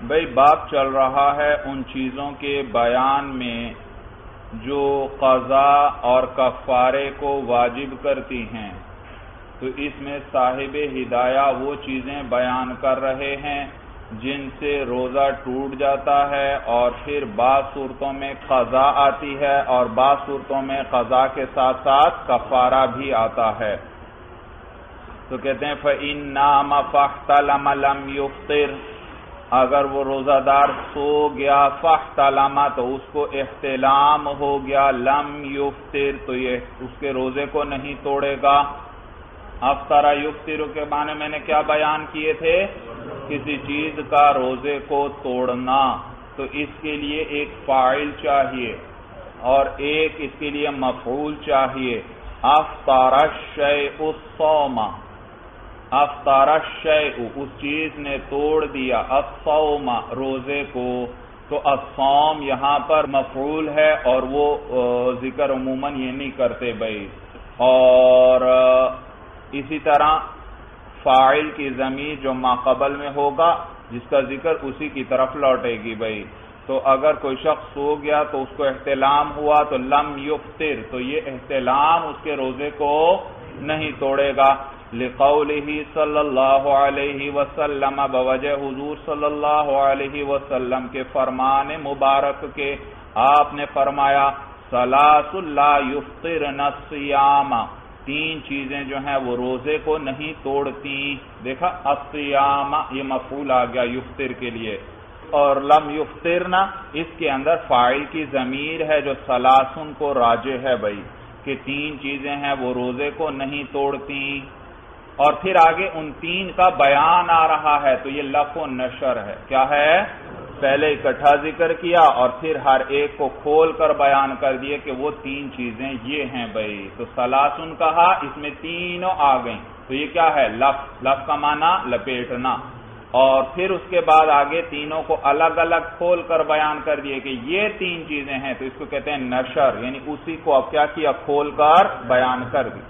भाई बाप चल रहा है उन चीज़ों के बयान में जो कजा और कफारे को वाजिब करती हैं। तो इसमें साहिब हिदाया वो चीज़ें बयान कर रहे हैं जिनसे रोजा टूट जाता है और फिर बाद सूरतों में कजा आती है और बाद सूरतों में कजा के साथ साथ कफारा भी आता है। तो कहते हैं फ़िन नाम फ़ख्तलम युफ्तिर। अगर वो रोजादार सो गया फह तलामा तो उसको एहतलाम हो गया। लम युफ्तिर तो ये उसके रोज़े को नहीं तोड़ेगा। अफ्तारा युफ्तिर के माने मैंने क्या बयान किए थे? किसी चीज़ का रोज़े को तोड़ना। तो इसके लिए एक फ़ाइल चाहिए और एक इसके लिए मफूल चाहिए। अफ्तारा शय उस सौमा अफ्तारा उस चीज़ ने तोड़ दिया असौमा रोज़े को। तो असौम यहाँ पर मफूल है और वो ज़िक्र उमूमन ये नहीं करते भाई। और इसी तरह फ़ाइल की ज़मीन जो माकबल में होगा, जिसका ज़िक्र उसी की तरफ़ लौटेगी भाई। तो अगर कोई शख्स सो गया तो उसको एहतलाम हुआ तो लम युफ्तिर तो ये एहतलाम उसके रोज़े को नहीं तोड़ेगा। लिकौल ही सल्लल्लाहु अलैहि वसल्लम बवजह हुजूर सल्लल्लाहु अलैहि वसल्लम के फरमान मुबारक के आपने फरमाया सलासुल्ला युफ्तिर नसियामा तीन चीज़ें जो हैं वो रोज़े को नहीं तोड़ती देखा असियामा ये मफूल आ गया युफ्तिर के लिए और लम युफ्तिर ना इसके अंदर फ़ाइल की जमीर है जो सलासुन को राजे है भाई कि तीन चीज़ें हैं वो रोज़े को नहीं तोड़ती और फिर आगे उन तीन का बयान आ रहा है तो ये लफो नशर है। क्या है? पहले इकट्ठा ज़िक्र किया और फिर हर एक को खोल कर बयान कर दिए कि वो तीन चीज़ें ये हैं भाई। तो सलासुन कहा, इसमें तीनों आ गई। तो ये क्या है? लफ। लफ का माना लपेटना। और फिर उसके बाद आगे तीनों को अलग अलग खोल कर बयान कर दिए कि ये तीन चीज़ें हैं तो इसको कहते हैं नशर, यानी उसी को अब क्या किया? खोल कर बयान कर दी।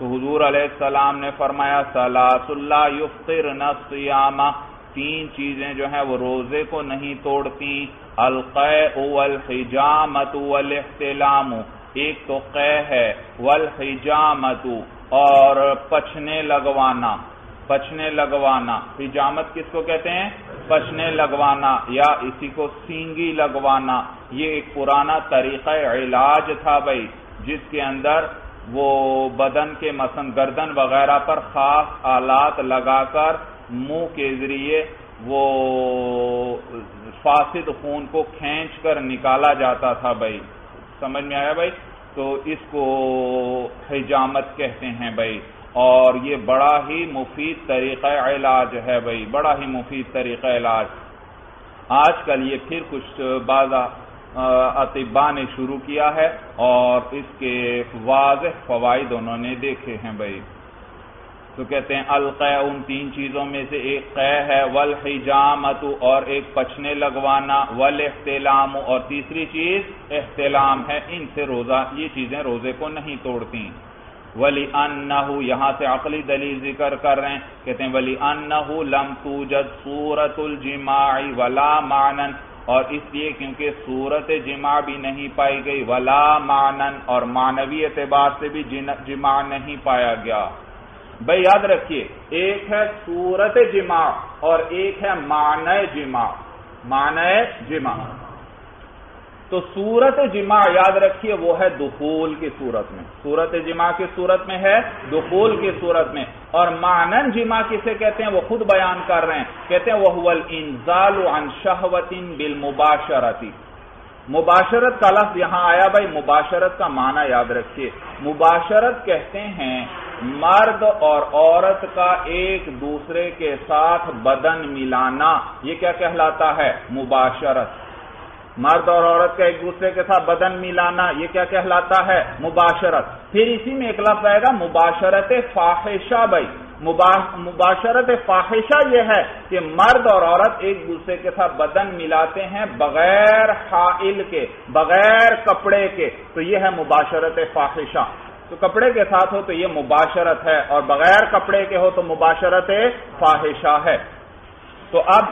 तो हुजूर सलाम ने फरमाया, सलासुल्ला युफ्तिर नयामा तीन चीज़ें जो है वो रोज़े को नहीं तोड़ती। अलक़ल हिजामत वललाम एक तो कै है वल हिजामतु और पछने लगवाना। पछने लगवाना। हिजामत किसको कहते हैं? पछने लगवाना या इसी को सींगी लगवाना। ये एक पुराना तरीका इलाज था भाई, जिसके अंदर वो बदन के मसन गर्दन वगैरह पर खास आलात लगाकर मुँह के ज़रिए वो फासिद खून को खींच कर निकाला जाता था भाई। समझ में आया भाई? तो इसको हिजामत कहते हैं भाई। और ये बड़ा ही मुफीद तरीका इलाज है भाई, बड़ा ही मुफीद तरीका इलाज। आजकल ये फिर कुछ बाजा अतिबा ने शुरू किया है और इसके वाज फवाइद उन्होंने देखे हैं भाई। तो कहते हैं अलकै उन तीन चीज़ों में से एक कै है, वल हिजामतु, और एक पछने लगवाना, वल एहतलाम और तीसरी चीज़ एहतलाम है, इनसे रोजा, ये चीज़ें रोज़े को नहीं तोड़ती। वली अन्नहु, यहाँ से अकली दलील ज़िक्र कर रहे हैं। कहते हैं, वली अन्नहु लम तूजद सूरतुल जिमाई वला मानन और इसलिए क्योंकि सूरत जिमा भी नहीं पाई गई, वला मानन और मानवीय एतबार से भी जिमा नहीं पाया गया। भाई याद रखिए, एक है सूरत जिमा और एक है मानय जिमा। मानय जिमा। तो सूरत जिमा याद रखिए, वो है दुखूल की सूरत में। सूरत जिमा की सूरत में है, दुखूल की सूरत में। और मानन जिमा किसे कहते हैं? वो खुद बयान कर रहे हैं। कहते हैं वह वल इंजाल शहवतिन बिल मुबाशरती। मुबाशरत का लफ्ज यहाँ आया भाई, मुबाशरत का माना याद रखिए। मुबाशरत कहते हैं, मर्द और औरत का एक दूसरे के साथ बदन मिलाना। ये क्या कहलाता है? मुबाशरत। मर्द और औरत का एक दूसरे के साथ बदन मिलाना, ये क्या कहलाता है? मुबाशरत। फिर इसी में एक लफ्ज आएगा, मुबाशरत फाहिशा भाई। मुबाशरत फाहिशा यह है कि मर्द और औरत एक दूसरे के साथ बदन मिलाते हैं बगैर हाइल के, बगैर कपड़े के। तो यह है मुबाशरत फाहिशा। तो कपड़े के साथ हो तो ये मुबाशरत है और बगैर कपड़े के हो तो मुबाशरत फाहिशा है। तो अब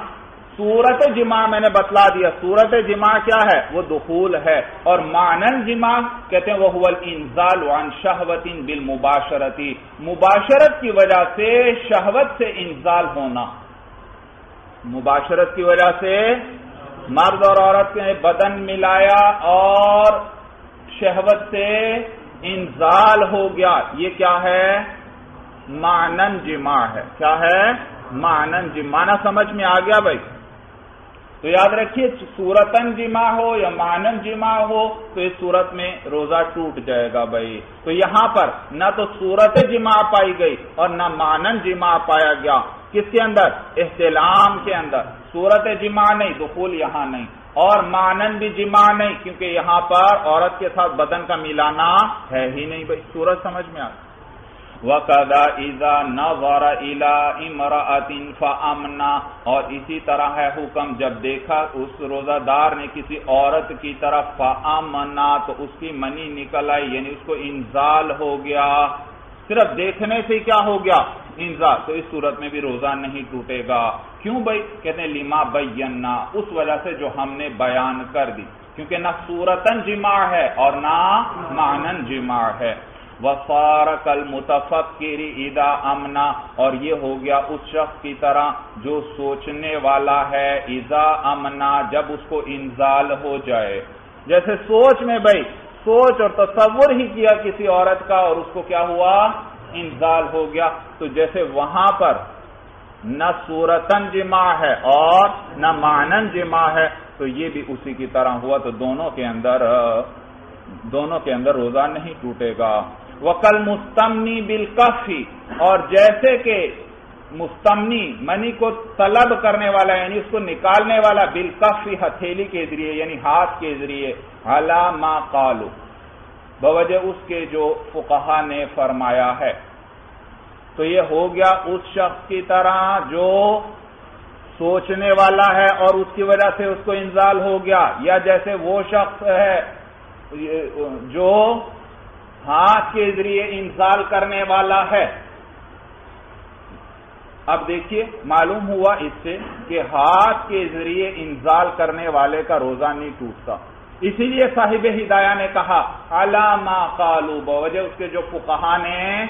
सूरत जिमा मैंने बतला दिया। सूरत जिमा क्या है? वो दुखूल है। और मानन जिमा, कहते हैं वो हुवल इंजाल वन शहवतिन बिल मुबाशरती। मुबाशरत की वजह से शहवत से इंजाल होना। मुबाशरत की वजह से मर्द और औरत ने बदन मिलाया और शहवत से इंजाल हो गया। ये क्या है? मानन जिमा है। क्या है? मानन जिमाना समझ में आ गया भाई? तो याद रखिए, सूरतन जिमा हो या मानन जिमा हो तो इस सूरत में रोजा टूट जाएगा भाई। तो यहाँ पर न तो सूरत जिमा पाई गई और न मानन जिमा पाया गया। किसके अंदर? इहतलाम के अंदर। सूरत जिमा नहीं, दुखूल यहाँ नहीं। और मानन भी जिमा नहीं, क्योंकि यहाँ पर औरत के साथ बदन का मिलाना है ही नहीं भाई। सूरत समझ में आता वकदा इजा न वरा इला इमरातिन अमना और इसी तरह है हुक्म, जब देखा उस रोजादार ने किसी औरत की तरफ़ अमना तो उसकी मनी निकल आई, यानी उसको इंजाल हो गया। सिर्फ़ देखने से क्या हो गया? इंजाल। तो इस सूरत में भी रोजा नहीं टूटेगा। क्यों भाई? कहते हैं, लिमा बैन्ना उस वजह से जो हमने बयान कर दी। क्योंकि ना सूरतन जिमा है और ना मानन जिमा है। वसार कल मुतफक्र ईदा अमना, और ये हो गया उस शख्स की तरह जो सोचने वाला है ईजा अमना, जब उसको इंजाल हो जाए। जैसे सोच में भाई, सोच और तस्वुर ही किया किसी औरत का, और उसको क्या हुआ? इंजाल हो गया। तो जैसे वहाँ पर न सूरतन जिमा है और न मानन जिमा है तो ये भी उसी की तरह हुआ। तो दोनों के अंदर, दोनों के अंदर रोजा नहीं टूटेगा। वकल मुस्तमनी बिल कफी। और जैसे के मुस्तमनी मनी को तलब करने वाला, यानी उसको निकालने वाला, बिल कफी हथेली के ज़रिए, यानी हाथ के ज़रिए हला मा कालू। बवजह उसके जो फुकहा ने फरमाया है। तो ये हो गया उस शख्स की तरह जो सोचने वाला है और उसकी वजह से उसको इंजाल हो गया। या जैसे वो शख्स है जो हाथ के ज़रिए इंसाल करने वाला है। अब देखिए, मालूम हुआ इससे कि हाथ के ज़रिए इंजाल करने वाले का रोजा नहीं टूटता। इसीलिए साहिब हिदाया ने कहा अलामा कालू बवजह उसके जो फुकाहा ने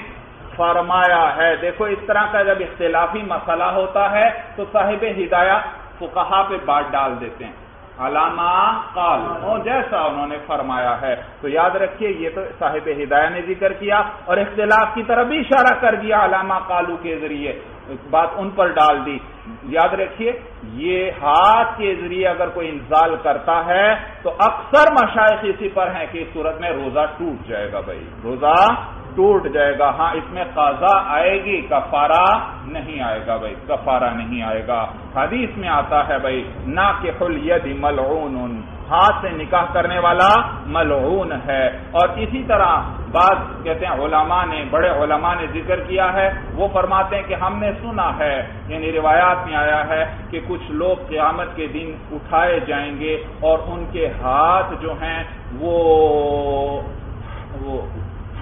फरमाया है। देखो, इस तरह का जब इख्तलाफी मसला होता है तो साहिब हिदाया फुकाहा पे बात डाल देते हैं। अलामा काल। जैसा उन्होंने फरमाया है तो याद रखिए, ये तो साहिब हिदाया ने ज़िक्र किया और इख्तलाफ की तरफ़ भी इशारा कर दिया अलामा कालू के ज़रिए। बात उन पर डाल दी। याद रखिए, ये हाथ के ज़रिए अगर कोई इंजाल करता है तो अक्सर मशाइ इसी पर है कि इस सूरत में रोजा टूट जाएगा भाई। रोजा टूट जाएगा। हाँ इसमें काजा आएगी, कफारा नहीं आएगा भाई, कफारा नहीं आएगा। हदीस में आता है भाई ना के हुल यदि मलून हाथ से निकाह करने वाला मलून है। और इसी तरह बात कहते हैं ओलमा ने, बड़े ओलमा ने ज़िक्र किया है। वो फरमाते हैं कि हमने सुना है, यानी रिवायात में आया है कि कुछ लोग क्यामत के दिन उठाए जाएँगे और उनके हाथ जो हैं, वो वो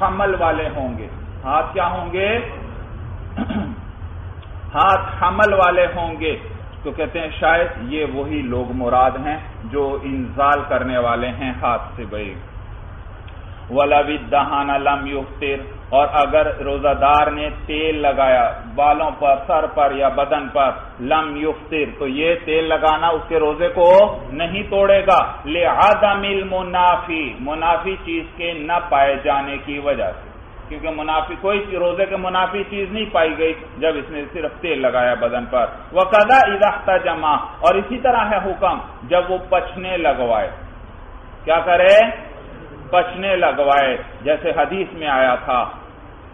हमल वाले होंगे। हाथ क्या होंगे? हाथ हमल वाले होंगे। तो कहते हैं, शायद ये वही लोग मुराद हैं जो इंजाल करने वाले हैं हाथ से भाई वलाविदहाना लम युफ्तिर। और अगर रोजादार ने तेल लगाया, बालों पर, सर पर या बदन पर, लम युफ्तिर तो ये तेल लगाना उसके रोज़े को नहीं तोड़ेगा। ले आदमिल मुनाफी मुनाफी चीज़ के न पाए जाने की वजह से। क्योंकि मुनाफी, कोई रोज़े के मुनाफी चीज़ नहीं पाई गई जब इसने सिर्फ़ तेल लगाया बदन पर। वह कदा इदाख्ता जमा और इसी तरह है हुक्म, जब वो पछने लगवाए। क्या करे? पचने लगवाए, जैसे हदीस में आया था।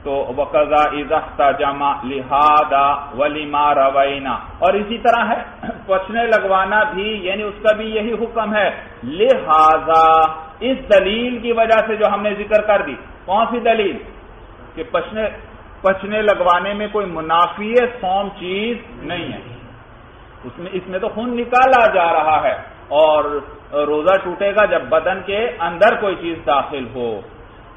तो वकजा इजहता जमा लिहादा वलिमा रवैना। और इसी तरह है पचने लगवाना भी, यानी उसका भी यही हुक्म है। लिहाजा, इस दलील की वजह से जो हमने ज़िक्र कर दी। कौन सी दलील? कि पचने पचने लगवाने में कोई मुनाफी सोम चीज़ नहीं है। उसमें, इसमें तो खून निकाला जा रहा है। और रोजा टूटेगा जब बदन के अंदर कोई चीज़ दाखिल हो।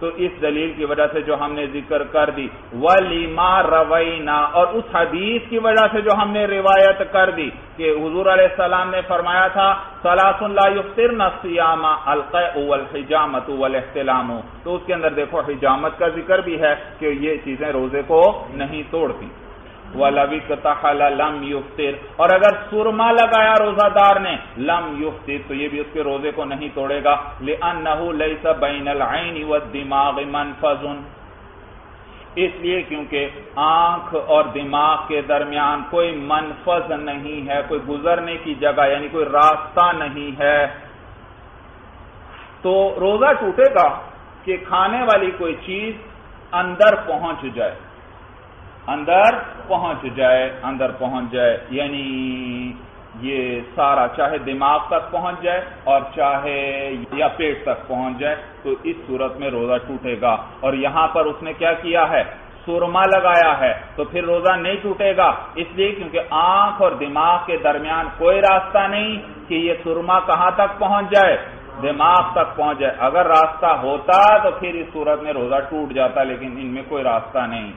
तो इस दलील की वजह से जो हमने ज़िक्र कर दी वलीमा रवैना, और उस हदीस की वजह से जो हमने रिवायत कर दी कि हुजूर सलाम ने फरमाया था सलासुल्लाफ्तिर नसियामा अलकल हिजामत वलहतलाम तो उसके अंदर देखो, हिजामत का ज़िक्र भी है कि ये चीज़ें रोज़े को नहीं तोड़ती। वलविक लम युफ्तिर। और अगर सुरमा लगाया रोजादार ने, लम युफ्तिर तो ये भी उसके रोज़े को नहीं तोड़ेगा। ले अनहू लई बैनल आइन व दिमाग मनफजुन। इसलिए क्योंकि आँख और दिमाग के दरमियान कोई मनफज नहीं है, कोई गुजरने की जगह, यानी कोई रास्ता नहीं है। तो रोजा टूटेगा कि खाने वाली कोई चीज़ अंदर पहुँच जाए। अंदर पहुँच जाए, अंदर पहुँच जाए, यानी ये सारा चाहे दिमाग तक पहुँच जाए और चाहे या पेट तक पहुँच जाए तो इस सूरत में रोजा टूटेगा। और यहाँ पर उसने क्या किया है? सुरमा लगाया है तो फिर रोजा नहीं टूटेगा। इसलिए क्योंकि आँख और दिमाग के दरमियान कोई रास्ता नहीं कि ये सुरमा कहाँ तक पहुँच जाए? दिमाग तक पहुँच जाए। अगर रास्ता होता तो फिर इस सूरत में रोजा टूट जाता, लेकिन इनमें कोई रास्ता नहीं।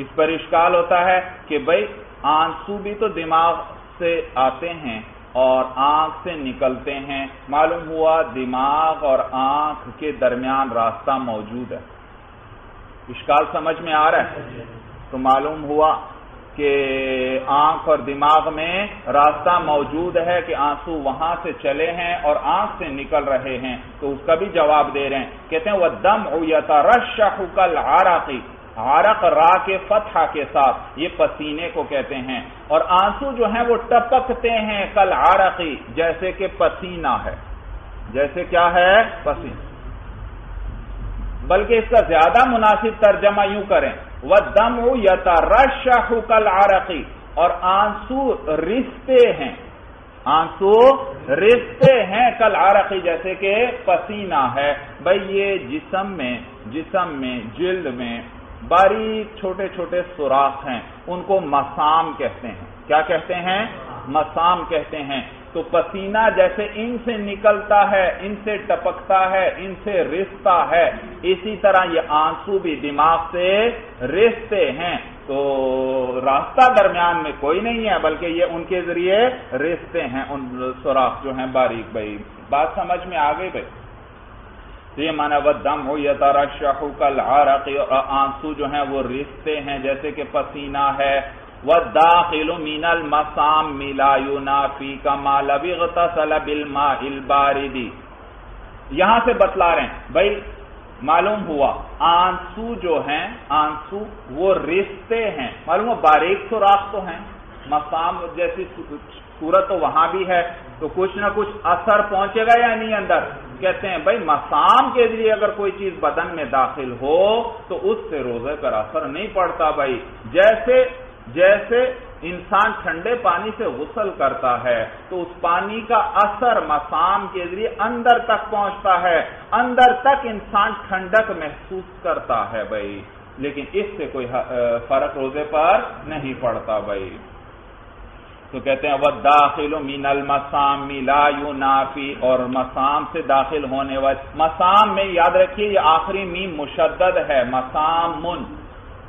इस पर इश्काल होता है कि भाई, आँसू भी तो दिमाग से आते हैं और आँख से निकलते हैं। मालूम हुआ दिमाग और आँख के दरमियान रास्ता मौजूद है। इश्काल समझ में आ रहा है? तो मालूम हुआ कि आँख और दिमाग में रास्ता मौजूद है कि आँसू वहाँ से चले हैं और आँख से निकल रहे हैं। तो उसका भी जवाब दे रहे हैं। कहते हैं वह दम उयता रश कल आराकी। आरक रा के फतहा के साथ, ये पसीने को कहते हैं। और आँसू जो हैं वो टपकते हैं कल आरकी, जैसे कि पसीना है। जैसे क्या है? पसीना। बल्कि इसका ज़्यादा मुनासिब तर्जमा यूँ करें। वह दम यता रशाहु कल आरकी। और आँसू रिश्ते हैं। आँसू रिश्ते हैं कल आरकी, जैसे कि पसीना है। भाई, ये जिसम में जिसम में, जिल्द में बारीक छोटे छोटे सुराख हैं, उनको मसाम कहते हैं। क्या कहते हैं? मसाम कहते हैं। तो पसीना जैसे इनसे निकलता है, इनसे टपकता है, इनसे रिश्ता है, इसी तरह ये आँसू भी दिमाग से रिश्ते हैं। तो रास्ता दरमियान में कोई नहीं है, बल्कि ये उनके ज़रिए रिश्ते हैं, उन सुराख जो हैं बारीक भाई बात समझ में आ गई भाई? तो ये माना वह दम हो या तारा शाहू कल आँसू जो है वो रिश्ते हैं, जैसे कि पसीना है। वह दाखिल मीनल मसाम मिलायु नाफी कमाल बिलमा बारिदी। यहाँ से बतला रहे हैं, भाई, मालूम हुआ, आँसू जो हैं, आँसू वो रिश्ते हैं। मालूम हुआ, बारीक सुराख तो हैं, मसाम जैसी सूरत तो वहाँ भी है तो कुछ ना कुछ असर पहुंचेगा या नहीं अंदर? कहते हैं, भाई, मसाम के ज़रिए अगर कोई चीज़ बदन में दाखिल हो तो उससे रोज़े पर असर नहीं पड़ता भाई। जैसे जैसे इंसान ठंडे पानी से गुसल करता है तो उस पानी का असर मसाम के ज़रिए अंदर तक पहुँचता है। अंदर तक इंसान ठंडक महसूस करता है भाई। लेकिन इससे कोई फ़र्क रोज़े पर नहीं पड़ता भाई। तो कहते हैं, वह दाखिल मीनल मसाम मिलायु नाफी और मसाम से दाखिल होने वाले, मसाम में याद रखिए, ये आखिरी मीम मुशद्दद है मसाम मुन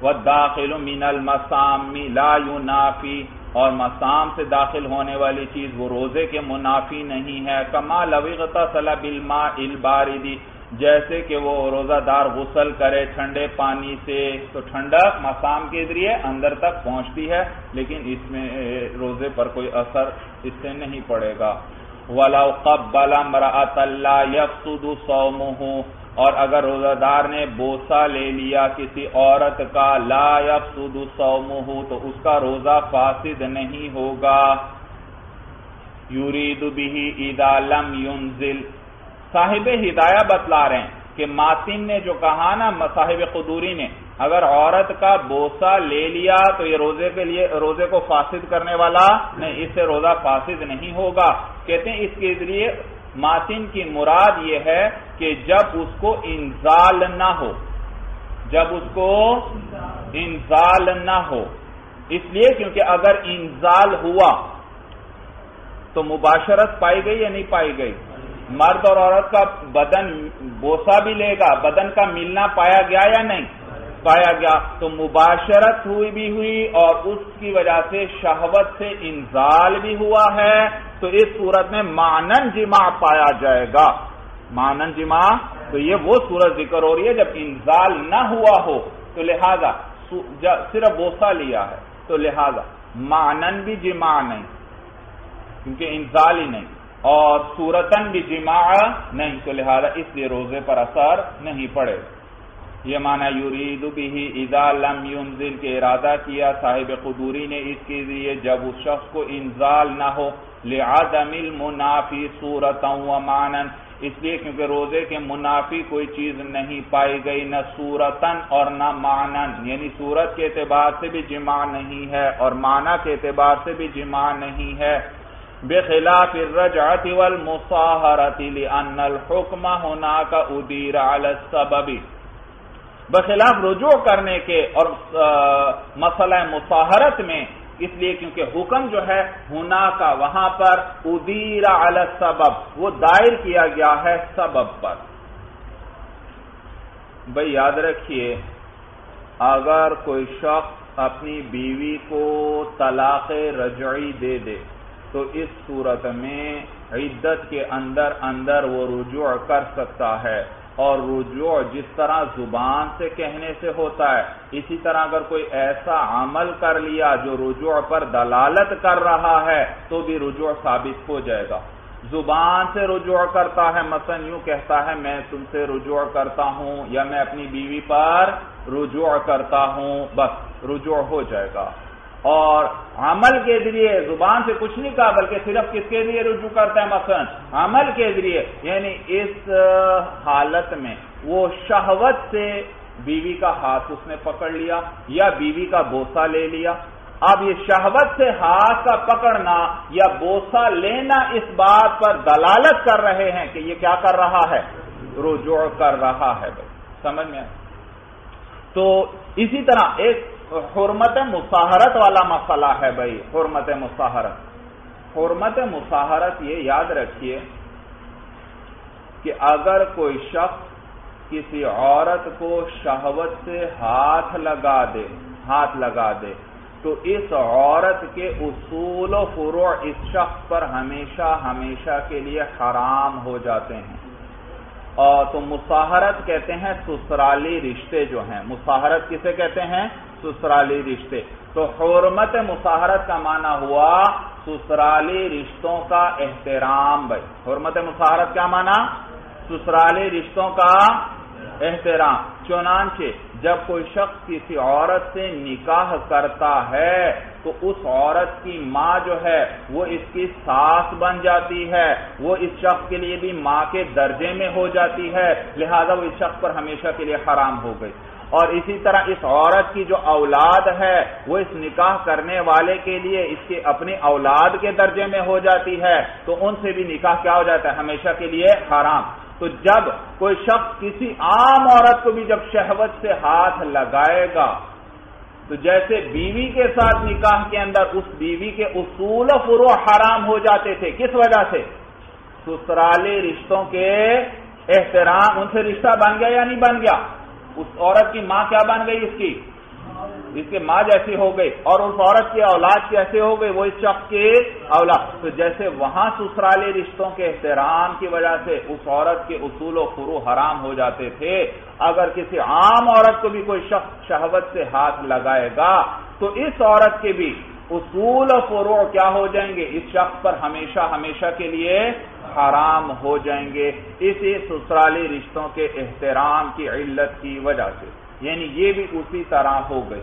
व दाखिल मीनल मसाम मिलायु नाफी और मसाम से दाखिल होने वाली चीज़, वो रोज़े के मुनाफी नहीं है। कमा लविगता सला बिलमा इल बारिदी जैसे कि वो रोजादार गुसल करे, ठंडे पानी से तो ठंडक मसाम के ज़रिए अंदर तक पहुँचती है, लेकिन इसमें रोज़े पर कोई असर इससे नहीं पड़ेगा। वला कब्बला मरातल्ला यकसुदु सौमुह, और अगर रोजादार ने बोसा ले लिया किसी औरत का, ला यकसुदु सौमुह तो उसका रोजा फासिद नहीं होगा। यूरीद बिही युनजिल साहिब हिदाया बतला रहे हैं कि मातिन ने जो कहा ना साहिब कदूरी ने, अगर औरत का बोसा ले लिया तो ये रोज़े के लिए, रोज़े को फासिद करने वाला नहीं, इससे रोजा फासिद नहीं होगा। कहते हैं, इसके ज़रिए मातिन की मुराद ये है कि जब उसको इंजाल ना हो, जब उसको इंजाल ना हो। इसलिए क्योंकि अगर इंजाल हुआ तो मुबाशरत पाई गई या नहीं पाई गई? मर्द और औरत का बदन बोसा भी लेगा, बदन का मिलना पाया गया या नहीं? पाया गया। तो मुबाशरत हुई भी हुई और उसकी वजह से शहवत से इंजाल भी हुआ है। तो इस सूरत में मानन जिमा पाया जाएगा। मानन जिमा तो ये वो सूरत ज़िक्र हो रही है, जब इंजाल न हुआ हो तो लिहाजा सिर्फ़ बोसा लिया है तो लिहाजा मानन भी जिमा नहीं, क्योंकि इंजाल ही नहीं। और सूरतन भी जिमा नहीं तो लिहाजा इसलिए रोज़े पर असर नहीं पड़े। ये माना यूरीद भी इजा लम के इरादा किया साहिब कदूरी ने इसके लिए, जब उस शख्स को इंजाल ना हो लिहादमिल मुनाफी सूरत मानन। इसलिए क्योंकि रोज़े के मुनाफी कोई चीज़ नहीं पाई गई, न सूरतन और न मानन। यानी सूरत के एतबार से भी जिमा नहीं है और माना के एतबार से भी जिमा नहीं है। बेखिलाफ रजात वल मुसाहरती अनल हुक्म होना का उदीर सबबी बखिलाफ रुजू करने के और मसला मुसाहरत में इसलिए क्योंकि हुक्म जो है हुना का वहाँ पर उदीर अल सबब वो दायर किया गया है सबब पर भाई याद रखिए अगर कोई शख्स अपनी बीवी को तलाक रजई दे दे तो इस सूरत में इद्दत के अंदर अंदर वो रुजू कर सकता है। और रुजू जिस तरह ज़ुबान से कहने से होता है, इसी तरह अगर कोई ऐसा अमल कर लिया जो रुजू पर दलालत कर रहा है तो भी रुजू साबित हो जाएगा। ज़ुबान से रुजू करता है मसन यूँ कहता है, मैं तुमसे रुजू करता हूँ या मैं अपनी बीवी पर रुजू करता हूँ, बस रुजू हो जाएगा। और अमल के ज़रिए, ज़ुबान से कुछ नहीं कहा, बल्कि सिर्फ़ किसके लिए रुजू करता है मसन अमल के ज़रिए, यानी इस हालत में वो शहवत से बीवी का हाथ उसने पकड़ लिया, या बीवी का बोसा ले लिया। अब ये शहवत से हाथ का पकड़ना, या बोसा लेना इस बात पर दलालत कर रहे हैं कि ये क्या कर रहा है? रुजू कर रहा है भाई। समझ में तो इसी तरह एक हरमत मुसाहरत वाला मसला है भाई, हरमत मुसाहरत। हरमत मुसाहरत ये याद रखिए कि अगर कोई शख्स किसी औरत को शहवत से हाथ लगा दे, हाथ लगा दे तो इस औरत के उसूल फुरो इस शख्स पर हमेशा हमेशा के लिए हराम हो जाते हैं। तो मुसाहरत कहते हैं ससुराली रिश्ते जो हैं। मुसाहरत किसे कहते हैं? ससुराली रिश्ते। तो हरमत मुसाहरत का माना हुआ ससुराली रिश्तों का एहतराम भाई। हरमत मुसाहरत क्या माना? ससुराली रिश्तों का एहतराम। चुनाचे जब कोई शख्स किसी औरत से निकाह करता है तो उस औरत की माँ जो है, वो इसकी सास बन जाती है। वो इस शख्स के लिए भी माँ के दर्जे में हो जाती है। लिहाजा वो इस शख्स पर हमेशा के लिए हराम हो गई। और इसी तरह इस औरत की जो औलाद है, वो इस निकाह करने वाले के लिए इसके अपनी औलाद के दर्जे में हो जाती है। तो उनसे भी निकाह क्या हो जाता है? हमेशा के लिए हराम। तो जब कोई शख्स किसी आम औरत को भी जब शहवत से हाथ लगाएगा तो जैसे बीवी के साथ निकाह के अंदर उस बीवी के उसूल फुरो हराम हो जाते थे, किस वजह से? ससुराली रिश्तों के एहतराम, उनसे रिश्ता बन गया या नहीं बन गया? उस औरत की माँ क्या बन गई इसकी? इसके माँ जैसी हो गई और उस औरत की औलाद कैसे हो गई, वो इस शख्स की औलाद। तो जैसे वहाँ ससुराली रिश्तों के एहतराम की वजह से उस औरत के उसूल फुरू हराम हो जाते थे, अगर किसी आम औरत को भी कोई शख्स शहवत से हाथ लगाएगा तो इस औरत के भी उसूल फुरू क्या हो जाएँगे? इस शख्स पर हमेशा हमेशा के लिए हराम हो जाएँगे। इसी ससुराली रिश्तों के एहतराम की इल्लत की वजह से। यानी ये भी उसी तरह हो गई।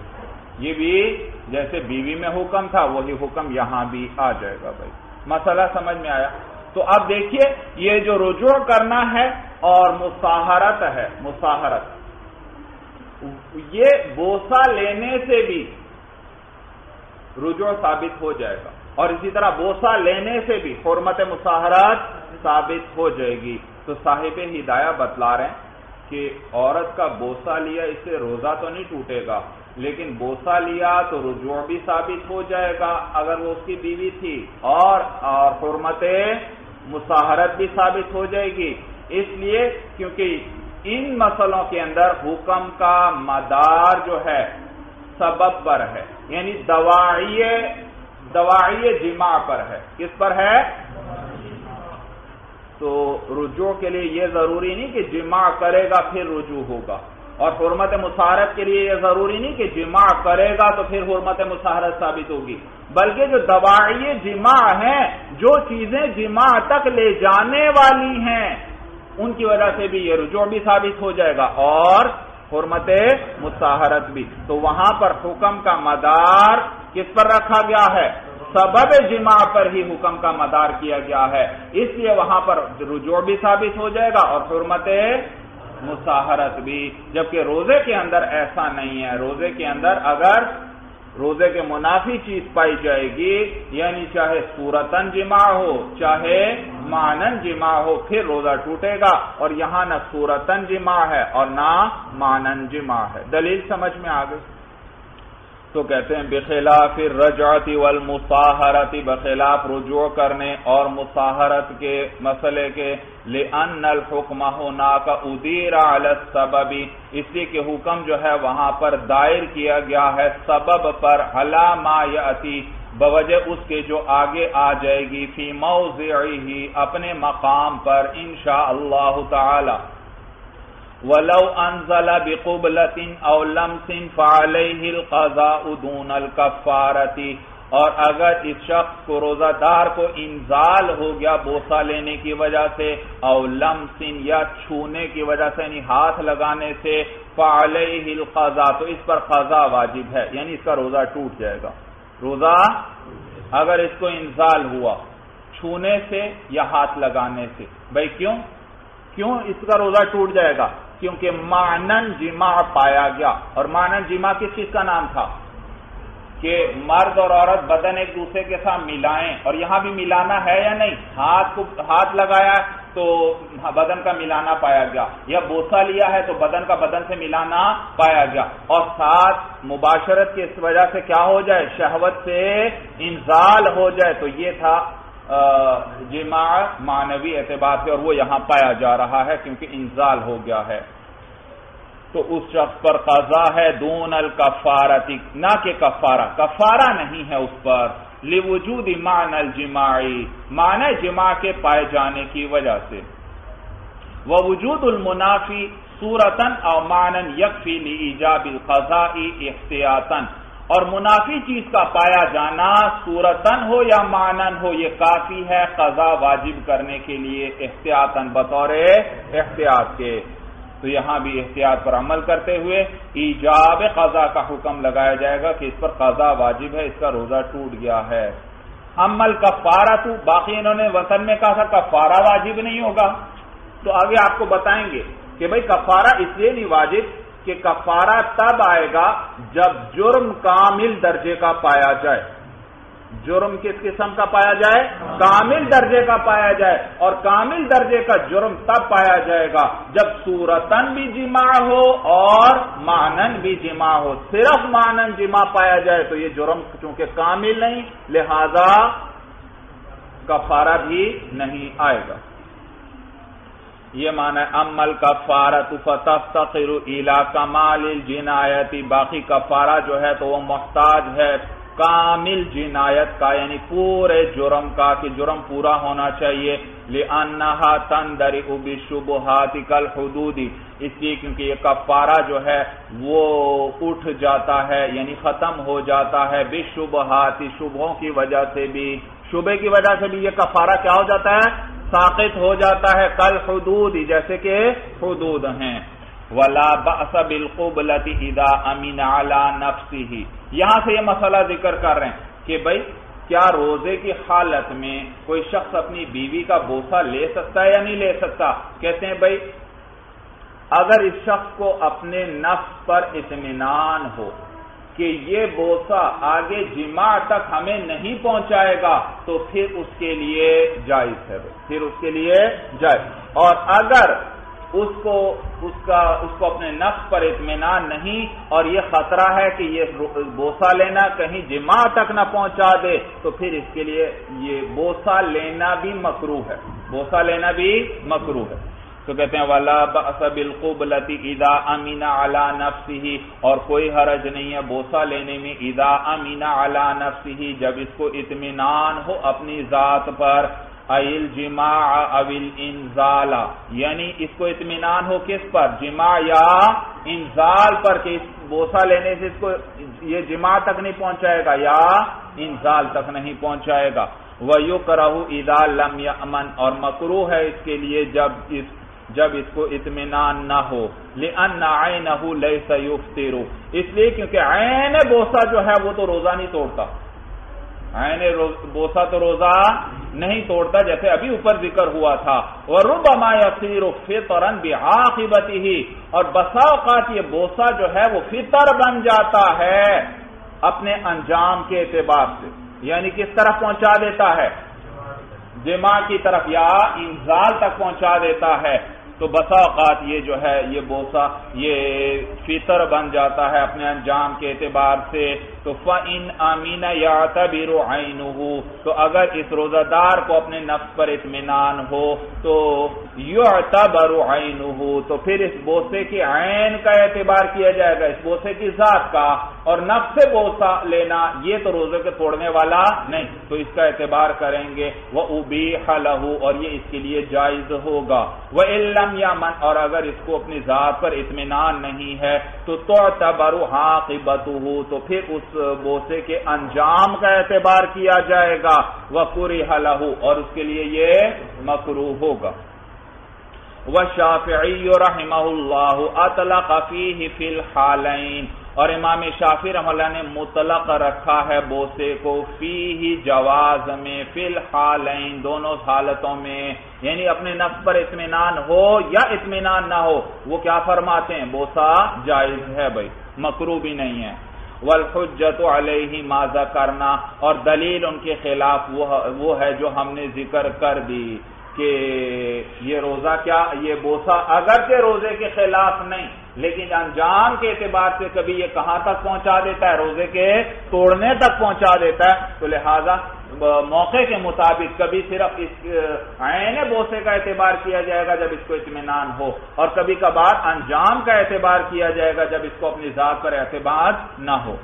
ये भी जैसे बीवी में हुक्म था, वही हुक्म यहाँ भी आ जाएगा भाई। मसला समझ में आया? तो अब देखिए, ये जो रुजू करना है और मुसाहरत है, मुसाहरत। ये बोसा लेने से भी रुजू साबित हो जाएगा। और इसी तरह बोसा लेने से भी हरमत मुसाहरत साबित हो जाएगी। तो साहिब हिदाया बतला रहे हैं कि औरत का बोसा लिया, इससे रोजा तो नहीं टूटेगा, लेकिन बोसा लिया तो रुजू भी साबित हो जाएगा अगर वो उसकी बीवी थी। और हरमत मुसाहरत भी साबित हो जाएगी। इसलिए क्योंकि इन मसलों के अंदर हुक्म का मदार जो है, सबब पर है। यानी दवाई दवाई जिमा पर है। किस पर है? तो रुजू के लिए यह ज़रूरी नहीं कि जिमा करेगा, फिर रुजू होगा। और हरमत मुसारत के लिए यह ज़रूरी नहीं कि जिमा करेगा तो फिर हरमत मुसारत साबित होगी। बल्कि जो दवाई जिमा है, जो चीज़ें जिमा तक ले जाने वाली हैं, उनकी वजह से भी ये रुजू भी साबित हो जाएगा, और हरमत मुसाहरत भी। तो वहाँ पर हुक्म का मदार किस पर रखा गया है? सबब जिमा पर ही हुक्म का मदार किया गया है। इसलिए वहाँ पर रुजू भी साबित हो जाएगा और हरमत मुसाहरत भी। जबकि रोज़े के अंदर ऐसा नहीं है। रोज़े के अंदर अगर रोज़े के मुनाफी चीज़ पाई जाएगी, यानी चाहे सूरतन जिमा हो, चाहे मानन जिमा हो, फिर रोजा टूटेगा और यहाँ न सूरतन जिमा है और ना मानन जिमा है। दलील समझ में आ गई? तो कहते हैं बेखिला फिर रजाती वल मुसाहरती, बखिलाफ रुजू करने और मुसाहरत के मसले के ले अनल हुक्म होना का उदीरा सबबी, इसी के हुक्म जो है वहाँ पर दायर किया गया है, सबब पर हला मायती बवजह उसके जो आगे आ जाएगी, फ़ी मौज ही अपने मकाम पर अल्लाह ताला। वलव अनजला बिकुबलतिन औलमसिन फ़ालहिल कज़ाउदून कफ़ारती और अगर इस शख्स को रोजादार को इंजाल हो गया बोसा लेने की वजह से औलम सिन या छूने की वजह से, यानी हाथ लगाने से फाल हिल कजा तो इस पर खजा वाजिब है, यानी इसका रोजा टूट जाएगा। रोजा अगर इसको इंजाल हुआ, छूने से या हाथ लगाने से, भाई क्यों? क्यों इसका रोजा टूट जाएगा? क्योंकि मानन जिमा पाया गया। और मानन जिमा किस चीज़ का नाम था? कि मर्द और औरत बदन एक दूसरे के साथ मिलाएँ। और यहाँ भी मिलाना है या नहीं? हाथ को हाथ लगाया तो बदन का मिलाना पाया गया। या बोसा लिया है तो बदन का बदन से मिलाना पाया गया। और साथ मुबाशरत की इस वजह से क्या हो जाए? शहवत से इंजाल हो जाए। तो ये था जिमा, मानवी एतबार से, और वो यहाँ पाया जा रहा है, क्योंकि इंजाल हो गया है। तो उस शख्स पर कजा है दून अल कफारती, ना के कफारा कफारा नहीं है उस पर। लिवजूद मान अल जिमाई मान जिमा के पाए जाने की वजह से। व वजूद उल मुनाफी, सूरतन और मानन यकफी ली ईजाबिल खजाई एहतियातन और मुनाफी चीज़ का पाया जाना सूरतन हो या मानन हो, ये काफ़ी है कजा वाजिब करने के लिए एहतियातन बतौर एहतियात के। तो यहाँ भी एहतियात पर अमल करते हुए ईजाब कजा का हुक्म लगाया जाएगा कि इस पर कजा वाजिब है, इसका रोजा टूट गया है। अमल कफारा तू, बाकी इन्होंने वतन में कहा था, कफारा वाजिब नहीं होगा। तो आगे आपको बताएँगे कि भाई कफारा इसलिए नहीं वाजिब कि कफारा तब आएगा जब जुर्म कामिल दर्जे का पाया जाए। जुर्म किस किस्म का पाया जाए? कामिल दर्जे का पाया जाए। और कामिल दर्जे का जुर्म तब पाया जाएगा जब सूरतन भी जिमा हो और मानन भी जिमा हो। सिर्फ़ मानन जिमा पाया जाए तो ये जुर्म चूँकि कामिल नहीं, लिहाजा कफारा भी नहीं आएगा। ये माना है अमल कफारत फतफ्तर इला कमाल जिनायती, बाकी कफारा जो है तो वो मोहताज है, कामिल जिनायत का, यानी पूरे जुर्म का, कि जुर्म पूरा होना चाहिए। ले अन्ना तंदरी उबी शुबहाती कल हदूदी। इसलिए क्योंकि ये कफारा जो है, वो उठ जाता है, यानी खत्म हो जाता है बिशुबहाती, शुभों की वजह से भी। शुबे की वजह से भी ये कफारा क्या हो जाता है? साकित हो जाता है कल हदूद, जैसे कि हदूद हैं। वला बिलकुबलती इदा अमीन आला नफसी ही यहाँ से ये मसला ज़िक्र कर रहे हैं कि भाई, क्या रोज़े की हालत में कोई शख्स अपनी बीवी का बोसा ले सकता है या नहीं ले सकता? कहते हैं, भाई, अगर इस शख्स को अपने नफ्स पर इतमान हो कि ये बोसा आगे जिमा तक हमें नहीं पहुंचाएगा तो फिर उसके लिए जायज़ है। फिर उसके लिए जायज़। और अगर उसको, उसका, उसको अपने नफ्स पर इतमान नहीं, और ये खतरा है कि ये बोसा लेना कहीं जिमा तक ना पहुँचा दे तो फिर इसके लिए ये बोसा लेना भी मकरू है। बोसा लेना भी मकरू है। तो कहते हैं, वाला बिलकुबलती ईदा अमीना अला नफ्सी और कोई हरज नहीं है बोसा लेने में ईदा अमीना अला नफ्सी जब इसको इतमान हो अपनी जात पर अल जिमा अविल इंजाला। यानी इसको इतमान हो किस पर? जिमा या इंजाल पर कि बोसा लेने से इसको ये जिमा तक नहीं पहुंचाएगा, या इंजाल तक नहीं पहुंचाएगा। वह यु करहू ईदा लम अमन और मकरू है इसके लिए जब इस जब इसको इतमान न हो। ले अन आय इसलिए क्योंकि आयन बोसा जो है, वो तो रोजा नहीं तोड़ता। आयन बोसा तो रोजा नहीं तोड़ता, जैसे अभी ऊपर ज़िक्र हुआ था। वह रुबमा यसीर फितरन बिहाबती ही और बसाओकात ये बोसा जो है, वो फितर बन जाता है अपने अंजाम के एतबार से। यानी किस तरफ़ पहुँचा देता है? जिमा की तरफ़ या इंजाल तक पहुँचा देता है। तो बसा औकात ये जो है, ये बोसा, ये फितर बन जाता है अपने अंजाम के एतबार से। तो फ इन आमीना या तबीर तो अगर इस रोजादार को अपने नफ्स पर इतमान हो तो युबर तो फिर इस बोसे की आयन का एतबार किया जाएगा, इस बोसे की जात का। और नफ्स से बोसा लेना, ये तो रोज़े के तोड़ने वाला नहीं। तो इसका एतबार करेंगे, वह उबी हलहू और ये इसके लिए जायज़ होगा। वह इलम या मन, और अगर इसको अपनी जात पर इतमान नहीं है तो तबरु हाकिबतु तो फिर उस बोसे के अंजाम का एतबार किया जाएगा। वह पूरी हलहू और उसके लिए ये मकरू होगा। वह शाफी रहमल्लाह अतलक फ़ी फिल हालैन, और इमाम शाफी रहमल्ला ने मुतलक रखा है बोसे को फ़ी ही जवाज में, फिल हालैन, दोनों हालतों में। यानी अपने नफ्स पर इतमान हो या इतमान ना हो, वो क्या फरमाते हैं? बोसा जायज़ है भाई, मकरू भी नहीं है। वलहुजत अलही माजा करना और दलील उनके खिलाफ वो वो है जो हमने ज़िक्र कर दी कि ये रोजा क्या, ये बोसा अगर के रोज़े के खिलाफ नहीं, लेकिन अंजाम के एतबार से कभी ये कहाँ तक पहुँचा देता है? रोज़े के तोड़ने तक पहुँचा देता है। तो लिहाजा मौके के मुताबिक कभी सिर्फ़ इस आयन बोसे का एतबार किया जाएगा जब इसको इतमान हो, और कभी कभार अंजाम का एतबार किया जाएगा जब इसको अपनी जात पर एतबार ना हो।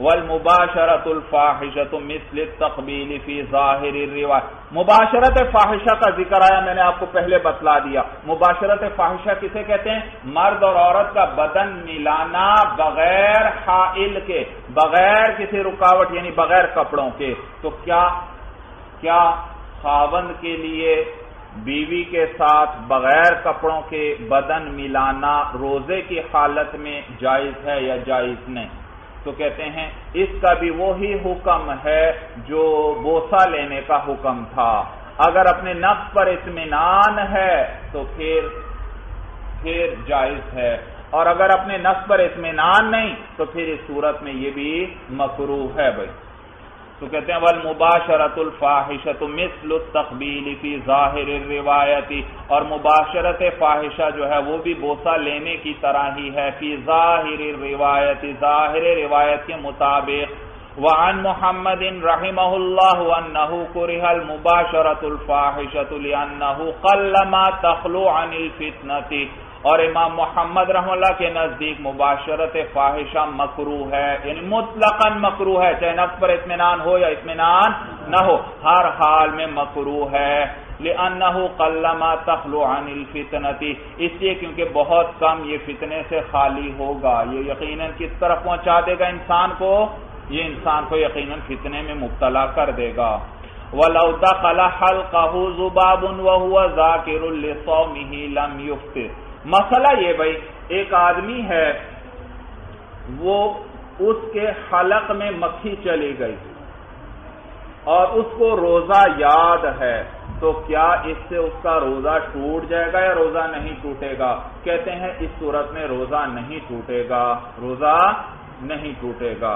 वल मुबाशरतुल फाहिशत मिसल तकबील फ़ी ज़ाहिर रिवा मुबाशरत फाहिशा का ज़िक्र आया मैंने आपको पहले बतला दिया मुबाशरत फाहिशा किसे कहते हैं मर्द और औरत का बदन मिलाना बगैर हाइल के बगैर किसी रुकावट यानी बगैर कपड़ों के तो क्या क्या खावंद के लिए बीवी के साथ बगैर कपड़ों के बदन मिलाना रोज़े की हालत में जायज़ है या जायज़ नहीं तो कहते हैं, इसका भी वो ही हुक्म है जो बोसा लेने का हुक्म था। अगर अपने नफ्स पर इतमान है तो फिर फिर जायज़ है। और अगर अपने नफ्स पर इतमान नहीं तो फिर इस सूरत में ये भी मकरू है भाई। तो कहते हैं, वल मुबाशरतुल फाहिशत मिसल तकबील फ़ी ज़ाहिर रिवायती। और मुबाशरत फाहिशा जो है, वो भी बोसा लेने की तरह ही है। फ़ी ज़ाहिर रिवायती, ज़ाहिर रिवायत के मुताबिक। वन मोहम्मद रहीमहू कुरिहल मुबाशरतुल फाहिशतुलहू कल्लमा तखलु अनिल फितनती। और इमाम मोहम्मद रहमल्ला के नज़दीक मुबाशरत फाहिशा मकरू है। मुतलकन मकरू है, चाहे नफ्स पर इतमान हो या इतमान न हो, हर हाल में मकरू है। लिअन्नहु कल्लमा तखलु अनिल फितनती। इसलिए क्योंकि बहुत कम ये फितने से खाली होगा। ये यकीनन किस तरफ़ पहुँचा देगा इंसान को? ये इंसान को यकीनन फितने में मुबतला कर देगा। वलौदा कला हल कहू जुबाबुन वह जाकिर लम युफ्तिर। मसला ये भाई, एक आदमी है, वो उसके हलक में मक्खी चली गई और उसको रोजा याद है तो क्या इससे उसका रोजा टूट जाएगा या रोजा नहीं टूटेगा? कहते हैं, इस सूरत में रोजा नहीं टूटेगा, रोजा नहीं टूटेगा।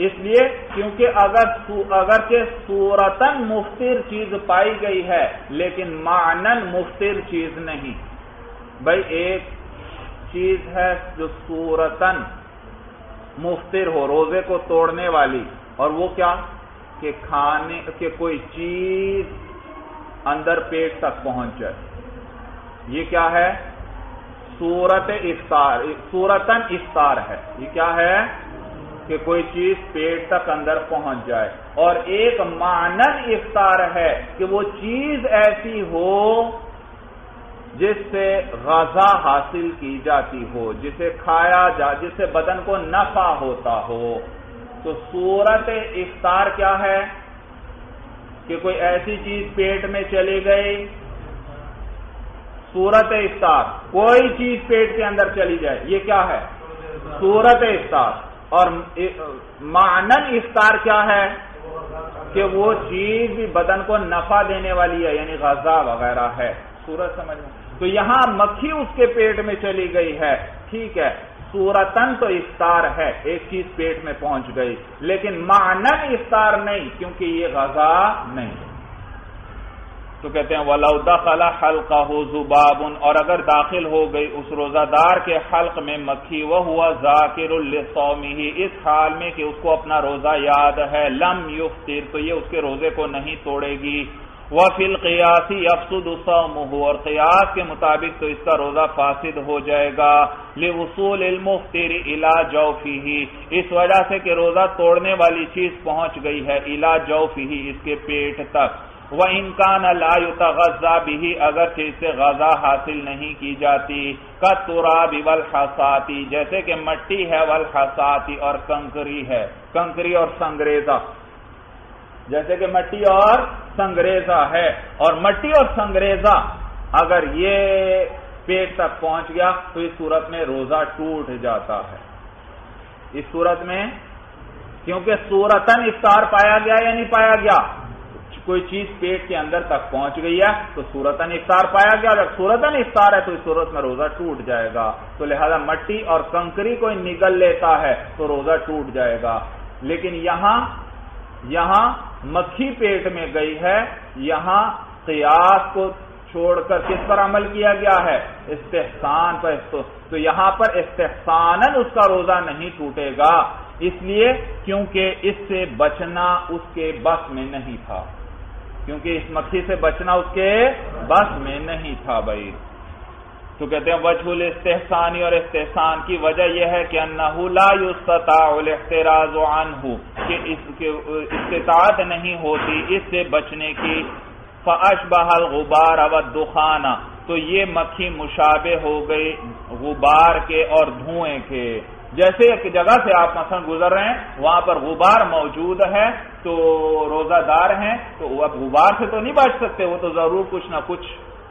इसलिए क्योंकि अगर अगर के सूरतन मुफ्तिर चीज़ पाई गई है, लेकिन मानन मुफ्तिर चीज़ नहीं। भाई, एक चीज़ है जो सूरतन मुफ्तिर हो, रोज़े को तोड़ने वाली। और वो क्या? कि खाने, के कोई चीज़ अंदर पेट तक पहुँच। जाए ये क्या है? सूरत इफ्तार, सूरतन इफ्तार है। ये क्या है? कि कोई चीज़ पेट तक अंदर पहुँच जाए। और एक मानन इफ्तार है कि वो चीज़ ऐसी हो जिससे गजा हासिल की जाती हो, जिसे खाया जा, जिससे बदन को नफा होता हो। तो सूरत इफ्तार क्या है? कि कोई ऐसी चीज़ पेट में चली गई, सूरत इफ्तार। कोई चीज़ पेट के अंदर चली जाए, ये क्या है? सूरत इफ्तार। और मानन इफ्तार क्या है? कि वो चीज़ भी बदन को नफा देने वाली है, यानी गजा वगैरह है। सूरत समझ में? तो यहाँ मक्खी उसके पेट में चली गई है। ठीक है, सूरतन तो इफ्तार है, एक चीज़ पेट में पहुँच गई। लेकिन मानन इफ्तार नहीं, क्योंकि ये गजा नहीं तो कहते हैं वलौदा खला हल्का हो जुबाबुन, और अगर दाखिल हो गई उस रोजादार के हल्क में मक्खी, वह हुआ जाकिर ही इस हाल में कि उसको अपना रोजा याद है, लम युफ्तिर तो ये उसके रोज़े को नहीं तोड़ेगी। वह फिल कयासी अफसुद हो और कयास के मुताबिक तो इसका रोजा फासिद हो जाएगा। ले वसूल इल्मुफ्तिर इला जौफी ही इस वजह से कि रोजा तोड़ने वाली चीज़ पहुँच गई है इला जौफी ही इसके पेट तक। वह इनकान लायुतगजा भी अगर से गजा हासिल नहीं की जाती। का तुरा वल हसाती, जैसे कि मट्टी है, वल हसाती और कंकरी है। कंकरी और संग्रेजा। जैसे कि मट्टी और संग्रेजा है। और मट्टी और संग्रेजा, अगर ये पेट तक पहुँच गया तो इस सूरत में रोजा टूट जाता है। इस सूरत में, क्योंकि सूरतन इफ्तार पाया गया या नहीं पाया गया? कोई चीज़ पेट के अंदर तक पहुँच गई है तो सूरतन इफ्तार पाया गया। अगर सूरतन इफ्तार है तो इस सूरत में रोजा टूट जाएगा। तो लिहाजा मट्टी और कंकरी कोई निगल लेता है तो रोजा टूट जाएगा। लेकिन यहाँ यहाँ मक्खी पेट में गई है यहाँ कयास को छोड़कर किस पर अमल किया गया है? इस्तेहसान पर। तो, तो यहाँ पर इस्तेहसानन उसका रोजा नहीं टूटेगा। इसलिए क्योंकि इससे बचना उसके बस में नहीं था। क्योंकि इस मक्खी से बचना उसके बस में नहीं था भाई। तो कहते हैं, वजहुल इस्तेहसानी, और इस्तेहसान की वजह यह है कि अनहु, कि इसके इस्तात नहीं होती, इससे बचने की। फश बहल गुबार अवध दुखाना तो ये मक्खी मुशाबे हो गई गुबार के और धुएँ के। जैसे एक जगह से आप मसन गुजर रहे हैं, वहाँ पर गुबार मौजूद है तो रोजादार हैं तो अब गुबार से तो नहीं बच सकते, वो तो ज़रूर कुछ ना कुछ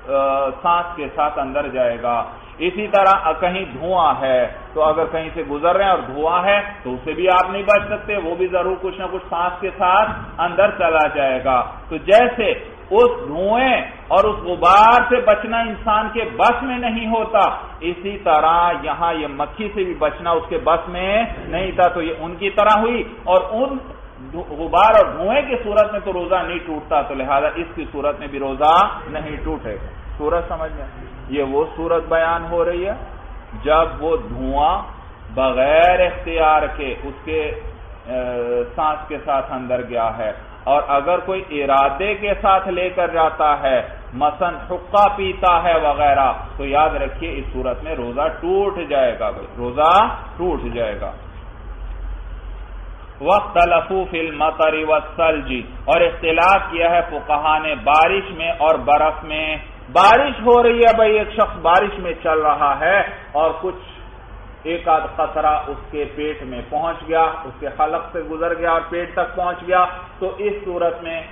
सांस के साथ अंदर जाएगा। इसी तरह कहीं धुआँ है तो अगर कहीं से गुजर रहे हैं और धुआँ है तो उसे भी आप नहीं बच सकते, वो भी ज़रूर कुछ ना कुछ सांस के साथ अंदर चला जाएगा। तो जैसे उस धुएँ और उस गुबार से बचना इंसान के बस में नहीं होता। इसी तरह यहाँ ये मक्खी से भी बचना उसके बस में नहीं था तो ये उनकी तरह हुई। और उन गुबार और धुएँ की सूरत में तो रोजा नहीं टूटता तो लिहाजा इसकी सूरत में भी रोजा नहीं टूटेगा। सूरत समझ में ये वो सूरत बयान हो रही है, जब वो धुआँ बगैर इख्तियार के उसके सांस के साथ अंदर गया है। और अगर कोई इरादे के साथ लेकर जाता है, मसन हुक्का पीता है वगैरह तो याद रखिए इस सूरत में रोजा टूट जाएगा भाई रोजा टूट जाएगा। वक्त फिल मतरी वसलजी और इख्तिलाफ किया है फुकहा ने बारिश में और बर्फ़ में। बारिश हो रही है भाई, एक शख्स बारिश में चल रहा है और कुछ एक आध खतरा उसके पेट में पहुँच गया, उसके हलक से गुजर गया और पेट तक पहुँच गया तो इस सूरत में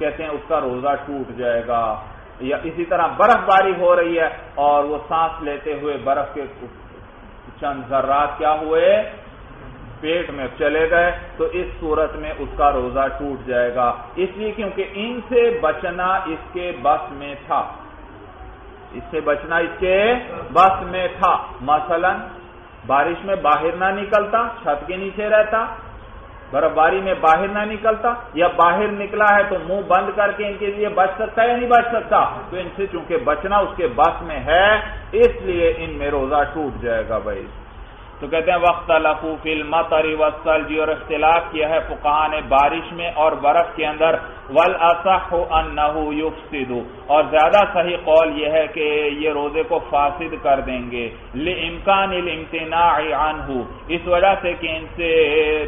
कहते हैं उसका रोजा टूट जाएगा। या इसी तरह बर्फबारी हो रही है और वो सांस लेते हुए बर्फ़ के चंद जर्रात क्या हुए? पेट में चले गए तो इस सूरत में उसका रोजा टूट जाएगा। इसलिए क्योंकि इनसे बचना इसके बस में था। इससे बचना इसके बस में था। मसलन बारिश में बाहर ना निकलता, छत के नीचे रहता बर्फबारी में बाहर ना निकलता, या बाहर निकला है तो मुँह बंद करके इनके लिए बच सकता है या नहीं बच सकता? तो इनसे चूँकि बचना उसके बस में है, इसलिए इनमें रोजा टूट जाएगा भाई। तो कहते हैं वक्त लफूफिल मतरी वसलजी और इख्तलाफ किया है फुकाहा ने बारिश में और बर्फ़ के अंदर। वल असहु और ज़्यादा सही कौल यह है कि ये रोज़े को फासिद कर देंगे। ले इम्कान अनहु। इस वजह से कि इनसे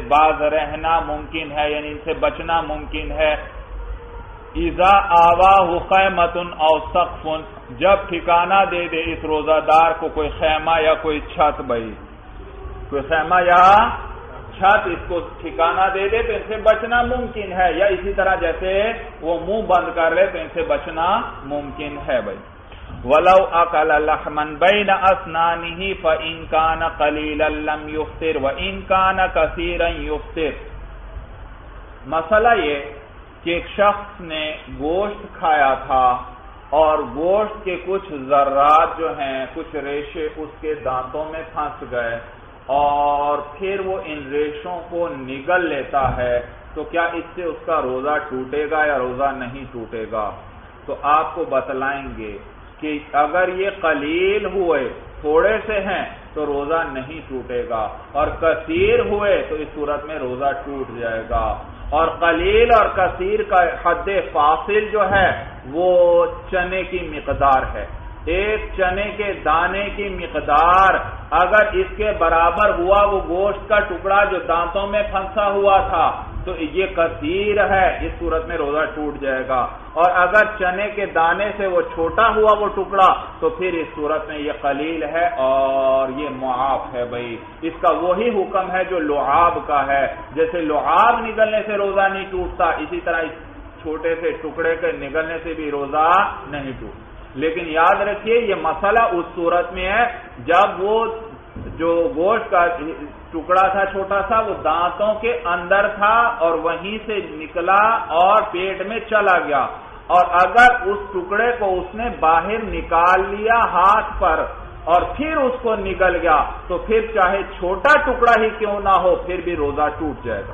बाज रहना मुमकिन है, यानी इनसे बचना मुमकिन है। ईजा आवा हुकैमतुन और सख्फुन। जब ठिकाना दे दे इस रोजादार को कोई खैमा या कोई छत बई या छत इसको ठिकाना दे दे तो इनसे बचना मुमकिन है। या इसी तरह जैसे वो मुँह बंद कर ले तो इनसे बचना मुमकिन है भाई। वलव अकल लहमन बैन असनानी फ इनकान कलीलम युफ्तिर व इनकान कसीर युफ्तिर। मसला ये कि एक शख्स ने गोश्त खाया था और गोश्त के कुछ जर्रात जो हैं, कुछ रेशे उसके दांतों में फंस गए। और फिर वो इन रेशों को निगल लेता है तो क्या इससे उसका रोजा टूटेगा या रोजा नहीं टूटेगा? तो आपको बतलाएँगे कि अगर ये कलील हुए, थोड़े से हैं तो रोजा नहीं टूटेगा। और कसीर हुए तो इस सूरत में रोजा टूट जाएगा। और कलील और कसीर का हद फासिल जो है, वो चने की मकदार है। एक चने के दाने की मकदार, अगर इसके बराबर हुआ वो गोश्त का टुकड़ा जो दांतों में फंसा हुआ था तो ये कसीर है, इस सूरत में रोजा टूट जाएगा। और अगर चने के दाने से वो छोटा हुआ वो टुकड़ा तो फिर इस सूरत में ये कलील है और ये मुआफ है भाई। इसका वही हुक्म है जो लोहाब का है। जैसे लोहाब निकलने से रोजा नहीं टूटता, इसी तरह इस छोटे से टुकड़े के निकलने से भी रोजा नहीं टूटता। लेकिन याद रखिए, ये मसला उस सूरत में है जब वो जो गोश्त का टुकड़ा था, छोटा सा, वो दांतों के अंदर था और वहीं से निकला और पेट में चला गया। और अगर उस टुकड़े को उसने बाहर निकाल लिया हाथ पर और फिर उसको निकल गया तो फिर चाहे छोटा टुकड़ा ही क्यों ना हो, फिर भी रोजा टूट जाएगा।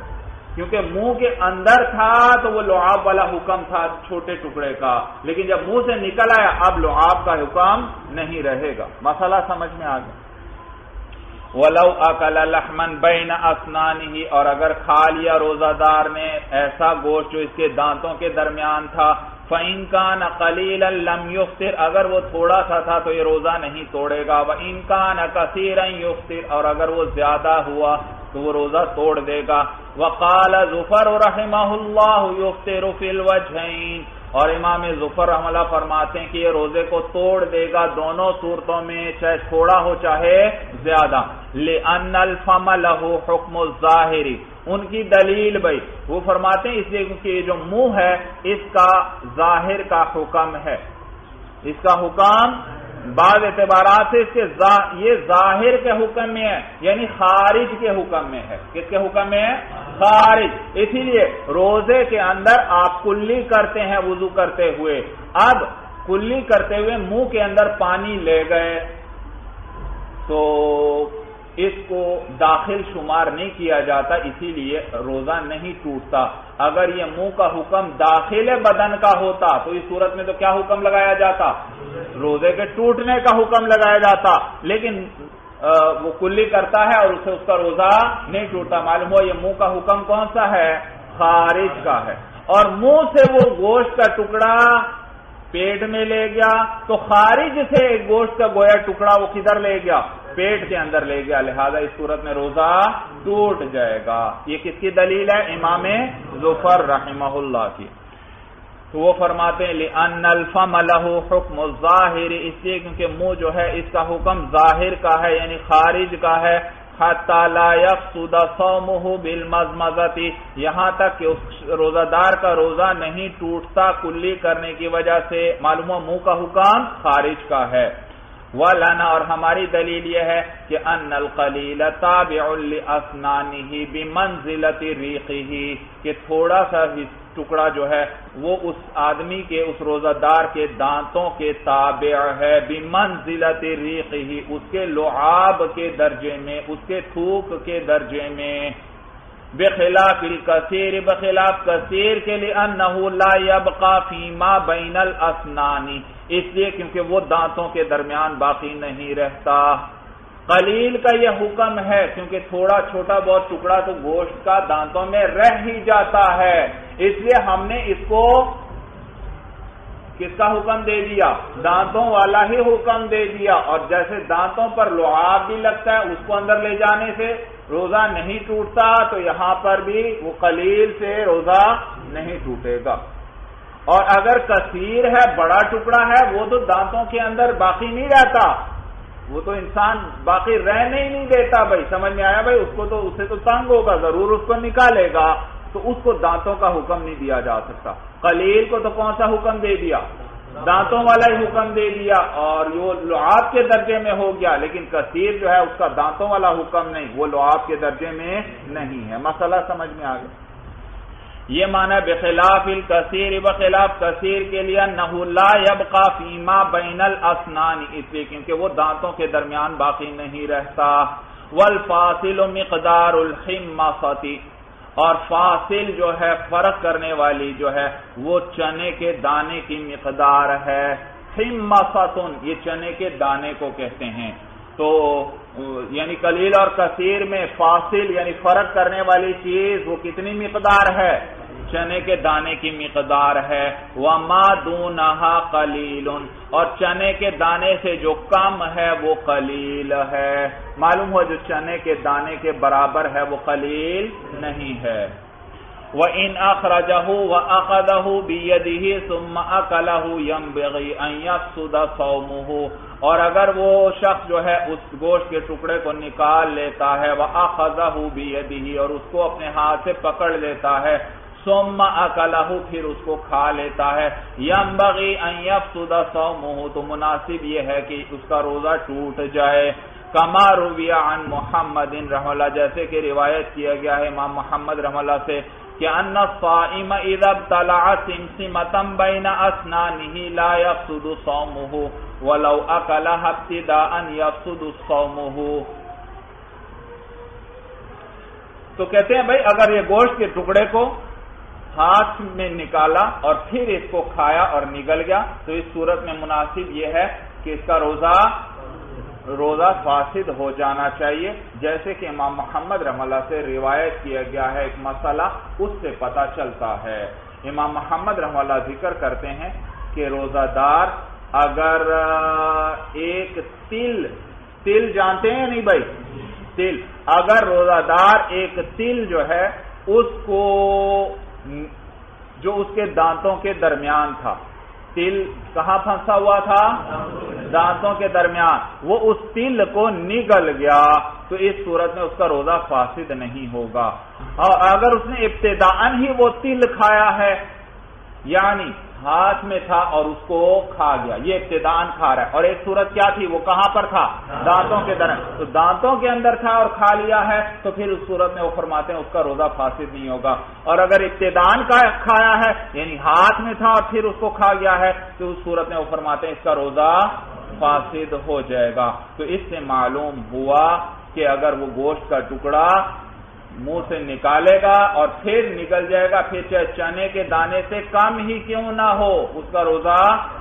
क्योंकि मुँह के अंदर था तो वो लोहाब वाला हुक्म था छोटे टुकड़े का। लेकिन जब मुँह से निकल आया, अब लोहाब का हुक्म नहीं रहेगा। मसला समझ में आ गया। वलव अकल लहमन बैन असनान ही और अगर खा लिया रोजादार ने, ऐसा गोश्त जो इसके दांतों के दरमियान था फ़ैन का न कलील लम युफ्तिर, अगर वो थोड़ा सा था तो ये रोजा नहीं तोड़ेगा। व इनका न कसीर युफ्तिर, और अगर वो ज़्यादा हुआ तो वो रोजा तोड़ देगा। वकाल जुफर युफ्तिर फिल वजहैन। और इमाम जुफर हमला फरमाते हैं कि ये रोज़े को तोड़ देगा दोनों सूरतों में, चाहे थोड़ा हो, चाहे ज़्यादा। ले अनल हुक्म जाहिरी। उनकी दलील भाई, वो फरमाते हैं इसलिए क्योंकि जो मुँह है, इसका ज़ाहिर का हुक्म है। इसका हुक्म बाद एतबार से इसके जा, ये ज़ाहिर के हुक्म में है यानी खारिज के हुक्म में है। किसके हुक्म में है? खारिज। इसीलिए रोज़े के अंदर आप कुल्ली करते हैं वज़ू करते हुए। अब कुल्ली करते हुए मुँह के अंदर पानी ले गए। तो इसको दाखिल शुमार नहीं किया जाता इसीलिए रोजा नहीं टूटता। अगर ये मुँह का हुक्म दाखिल बदन का होता तो इस सूरत में तो क्या हुक्म लगाया जाता? रोज़े के टूटने का हुक्म लगाया जाता। लेकिन आ, वो कुल्ली करता है और उसे उसका रोजा नहीं टूटता। मालूम हो ये मुँह का हुक्म कौन सा है? खारिज का है। और मुँह से वो गोश्त का टुकड़ा पेट में ले गया तो खारिज से गोश्त का गोया टुकड़ा वो किधर ले गया? पेट के अंदर ले गया, लिहाजा इस सूरत में रोजा टूट जाएगा। ये किसकी दलील है? इमाम जुफर रहीमहुल्ला की। तो वो फरमाते हैं हुक्म ज़ाहिर। इसलिए क्योंकि मुँह जो है, इसका हुक्म ज़ाहिर का है, यानी खारिज का है। बिल मजमजती यहाँ तक कि उस रोजादार का रोजा नहीं टूटता कुल्ली करने की वजह से। मालूम मुँह का हुक्म खारिज का है। वलना, और हमारी दलील यह है कि अनल कलील ताबनानी ही बिमंजिलती रीखी ही कि थोड़ा सा टुकड़ा जो है, वो उस आदमी के, उस रोजादार के दांतों के ताबे है, बिमंजिलती रीखी ही उसके लोहाब के दर्जे में, उसके थूक के दर्जे में। बेखिलाफ कसीर बखिलाफ कसीर के लिए अनहुल्ला फीमा बैनल असनानी इसलिए क्योंकि वो दांतों के दरमियान बाकी नहीं रहता कलील का यह हुक्म है क्योंकि थोड़ा छोटा बहुत टुकड़ा तो गोश्त का दांतों में रह ही जाता है इसलिए हमने इसको किसका हुक्म दे दिया दांतों वाला ही हुक्म दे दिया और जैसे दांतों पर लोहाब भी लगता है उसको अंदर ले जाने से रोजा नहीं टूटता तो यहाँ पर भी वो कलील से रोजा नहीं टूटेगा। और अगर कसीर है, बड़ा टुकड़ा है, वो तो दांतों के अंदर बाकी नहीं रहता। वो तो इंसान बाकी रहने ही नहीं देता भाई, समझ में आया भाई? उसको तो उससे तो तंग होगा, ज़रूर उसको निकालेगा तो उसको दांतों का हुक्म नहीं दिया जा सकता। कलील को तो कौन सा हुक्म दे दिया? दांतों वाला ही हुक्म दे दिया और वो लुआब के दर्जे में हो गया, लेकिन कसीर जो है उसका दांतों वाला हुक्म नहीं, वो लुआब के दर्जे में नहीं है। मसला समझ में आ गया। ये माना बेखिलाफ इल कसीर, बखिलाफ कसीर के लिए नहुल्ला यब काफीमा बैनल असनानी, इसलिए क्योंकि वो दांतों के दरमियान बाकी नहीं रहता। वल फासिल मकदार उल हिम्मती और फासिल जो है, फ़र्क करने वाली जो है, वो चने के दाने की मकदार है। हिम्मतुन, ये चने के दाने को कहते हैं। तो यानी कलील और कसीर में फासिल, यानी फ़र्क करने वाली चीज़, वो कितनी मकदार है? चने के दाने की मकदार है। वह मादूनहा कलील और चने के दाने से जो कम है, वो कलील है। मालूम हो जो चने के दाने के बराबर है, वो कलील नहीं है। व इन अखरजहू व अकदहू बीयदी सुम अकलहू यम बेगीदा सौमुहू। और अगर वो शख्स जो है, उस गोश्त के टुकड़े को निकाल लेता है वह अखजहू बीयदी और उसको अपने हाथ से पकड़ लेता है सोम अकलहू, फिर उसको खा लेता है। यम बगी अयफसुदा सौ मुँह तो मुनासिब यह है कि उसका रोजा टूट जाए। कमा अन मोहम्मद इन रहमल्ला, जैसे कि रिवायत किया गया है इमाम मोहम्मद रहमल्ला से सौमुहु सौमुहु। तो कहते हैं, भाई, अगर ये गोश्त के टुकड़े को हाथ में निकाला और फिर इसको खाया और निगल गया। तो इस सूरत में मुनासिब यह है कि इसका रोजा रोजा फासिद हो जाना चाहिए। जैसे कि इमाम मोहम्मद रमल्ला से रिवायत किया गया है एक मसला, उससे पता चलता है। इमाम मोहम्मद रमल्ला ज़िक्र करते हैं कि रोजादार अगर एक तिल तिल जानते हैं नहीं भाई? तिल। अगर रोजादार एक तिल जो है, उसको जो उसके दांतों के दरमियान था। तिल कहाँ फंसा हुआ था? दांतों के दरमियान। वो उस तिल को निगल गया तो इस सूरत में उसका रोजा फासिद नहीं होगा। और अगर उसने इब्तदान ही वो तिल खाया है, यानी हाथ में था और उसको खा गया। ये इब्तदान खा रहा है। और एक सूरत क्या थी? वो कहाँ पर था? दांतों के दर तो दांतों के अंदर था और खा लिया है तो फिर उस सूरत में वो फरमाते हैं, उसका रोजा फासिद नहीं होगा। और अगर इब्तदान का खाया है, यानी हाथ में था और फिर उसको खा गया है तो उस सूरत में वो फरमाते हैं, इसका रोजा फासिद हो जाएगा। तो इससे मालूम हुआ कि अगर वो गोश्त का टुकड़ा मुँह से निकालेगा और फिर निकल जाएगा, फिर चाहे चने के दाने से कम ही क्यों ना हो, उसका रोजा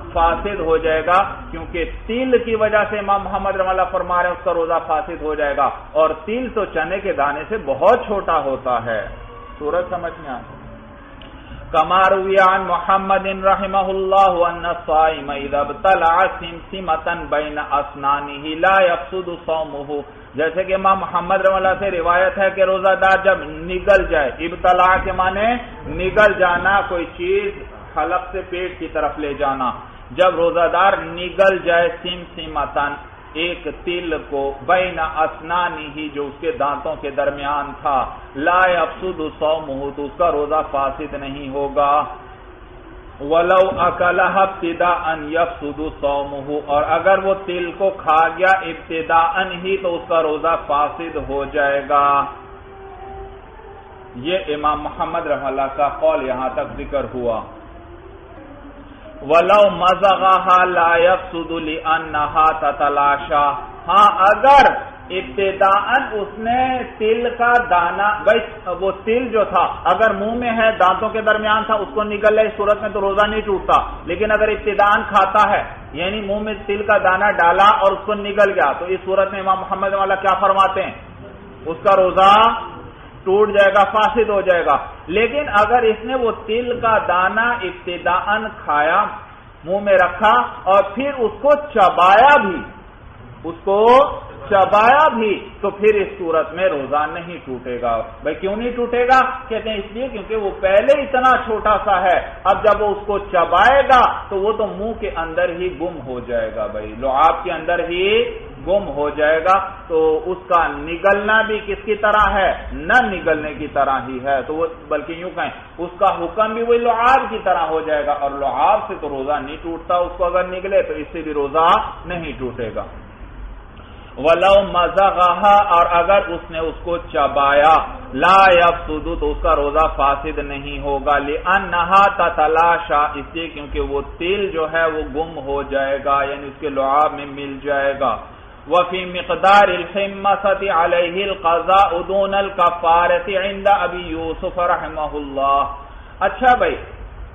फासिद हो जाएगा, क्योंकि तिल की वजह से इमाम मोहम्मद रमला फरमा रहे उसका रोजा फासिद हो जाएगा। और तिल तो चने के दाने से बहुत छोटा होता है। सूरज समझ में जैसे कि इमाम मोहम्मद रमला से रिवायत है कि रोजादार जब निगल जाए, इबतला के माने निगल जाना, कोई चीज़ हलक से पेट की तरफ़ ले जाना। जब रोजादार निगल जाए सिम सिमतन एक तिल को बैन असनानी ही जो उसके दांतों के दरमियान था। लाए अफसुद सौ मुहूत उसका रोजा फासिद नहीं होगा। वलौ अकलह इब्तदा अन यफसुदु सौमुहु, और अगर वो तिल को खा गया इब्तदा अन ही तो उसका रोजा फासिद हो जाएगा। ये इमाम मोहम्मद रहमल्ला का कौल यहाँ तक ज़िक्र हुआ। वलौ मजगा लायक तलाशा हाँ अगर इब्तदान उसने तिल का दाना, भाई, वो तिल जो था, अगर मुँह में है, दांतों के दरमियान था, उसको निकल ले, सूरत में तो रोजा नहीं टूटता। लेकिन अगर इब्तदान खाता है, यानी मुँह में तिल का दाना डाला और उसको निकल गया तो इस सूरत में इमाम मोहम्मद वाला क्या फरमाते हैं? उसका रोजा टूट जाएगा फासिद हो जाएगा। लेकिन अगर इसने वो तिल का दाना इब्तदान खाया, मुँह में रखा और फिर उसको चबाया भी, उसको चबाया भी तो फिर इस सूरत में रोजा नहीं टूटेगा। भाई, क्यों नहीं टूटेगा? कहते हैं इसलिए क्योंकि वो पहले इतना छोटा सा है। अब जब वो उसको चबाएगा तो वो तो मुँह के अंदर ही गुम हो जाएगा भाई। लुआब के अंदर ही गुम हो जाएगा। तो उसका निगलना भी किसकी तरह है? न निगलने की तरह ही है। तो वो, बल्कि यूँ कहें, उसका हुक्म भी वही लोहाब की तरह हो जाएगा। और लोहाब से तो रोजा नहीं टूटता, उसको अगर निकले तो इससे भी रोजा नहीं टूटेगा। वलव मजगहा और अगर उसने उसको चबाया, ला यफसुदु तो उसका रोजा फासिद नहीं होगा। ले अनहा तलाशा इसलिए क्योंकि वो तिल जो है, वो गुम हो जाएगा, यानी उसके लुआब में मिल जाएगा। वफी मकदार कजा उदून कफारती इंदा अभी यूसुफ रहमहुल्ला अच्छा भाई,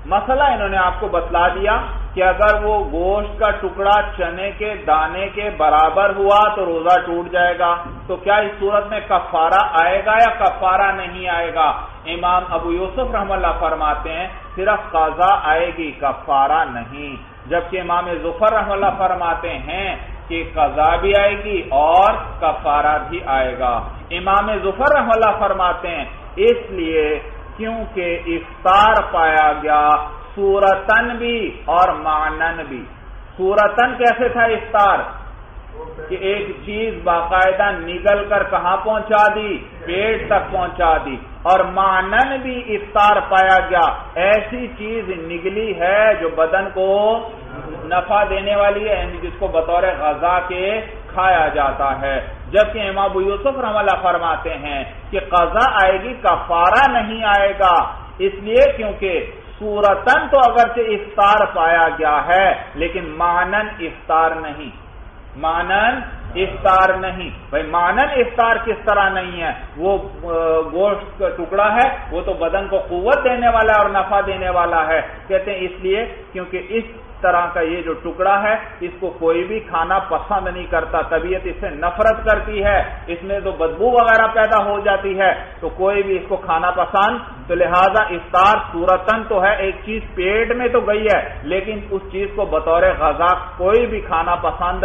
मसला इन्होंने आपको बतला दिया। कि अगर वो गोश्त का टुकड़ा चने के, दाने के बराबर हुआ तो रोजा टूट जाएगा। तो क्या इस सूरत में कफारा आएगा या कफारा नहीं आएगा? इमाम अबू यूसुफ रहमल्ला फरमाते हैं, सिर्फ़ काजा आएगी, कफारा नहीं। जबकि इमाम जुफर रहमल्ला फरमाते हैं कि कजा भी आएगी और कफारा भी आएगा। इमाम जुफर रहमल्ला फरमाते हैं, इसलिए क्योंकि इफ्तार पाया गया सूरतन भी और मानन भी। सूरतन कैसे था इफ्तार? कि एक चीज़ बाकायदा निगल कर कहा पहुँचा दी? पेट तक पहुँचा दी। और मानन भी इफ्तार पाया गया। ऐसी चीज़ निगली है जो बदन को नफा देने वाली है जिसको बतौर गजा के खाया जाता है। जबकि इमाम यूसुफ रमला फरमाते हैं कि कजा आएगी, कफारा नहीं आएगा। इसलिए क्योंकि सूरतन तो अगर से इफ्तार पाया गया है, लेकिन मानन इफ्तार नहीं। मानन इफ्तार नहीं। भाई, मानन इफ्तार किस तरह नहीं है? वो गोश्त का टुकड़ा है, वो तो बदन को कुवत देने वाला है और नफा देने वाला है। कहते हैं इसलिए क्योंकि इस तरह का ये जो टुकड़ा है, इसको कोई भी खाना पसंद नहीं करता, तबीयत इससे नफरत करती है, इसमें तो बदबू वगैरह पैदा हो जाती है तो कोई भी इसको खाना पसंद तो लिहाजा इफ्तार सूरतन तो है, एक चीज़ पेट में तो गई है, लेकिन उस चीज़ को बतौर गजा कोई भी खाना पसंद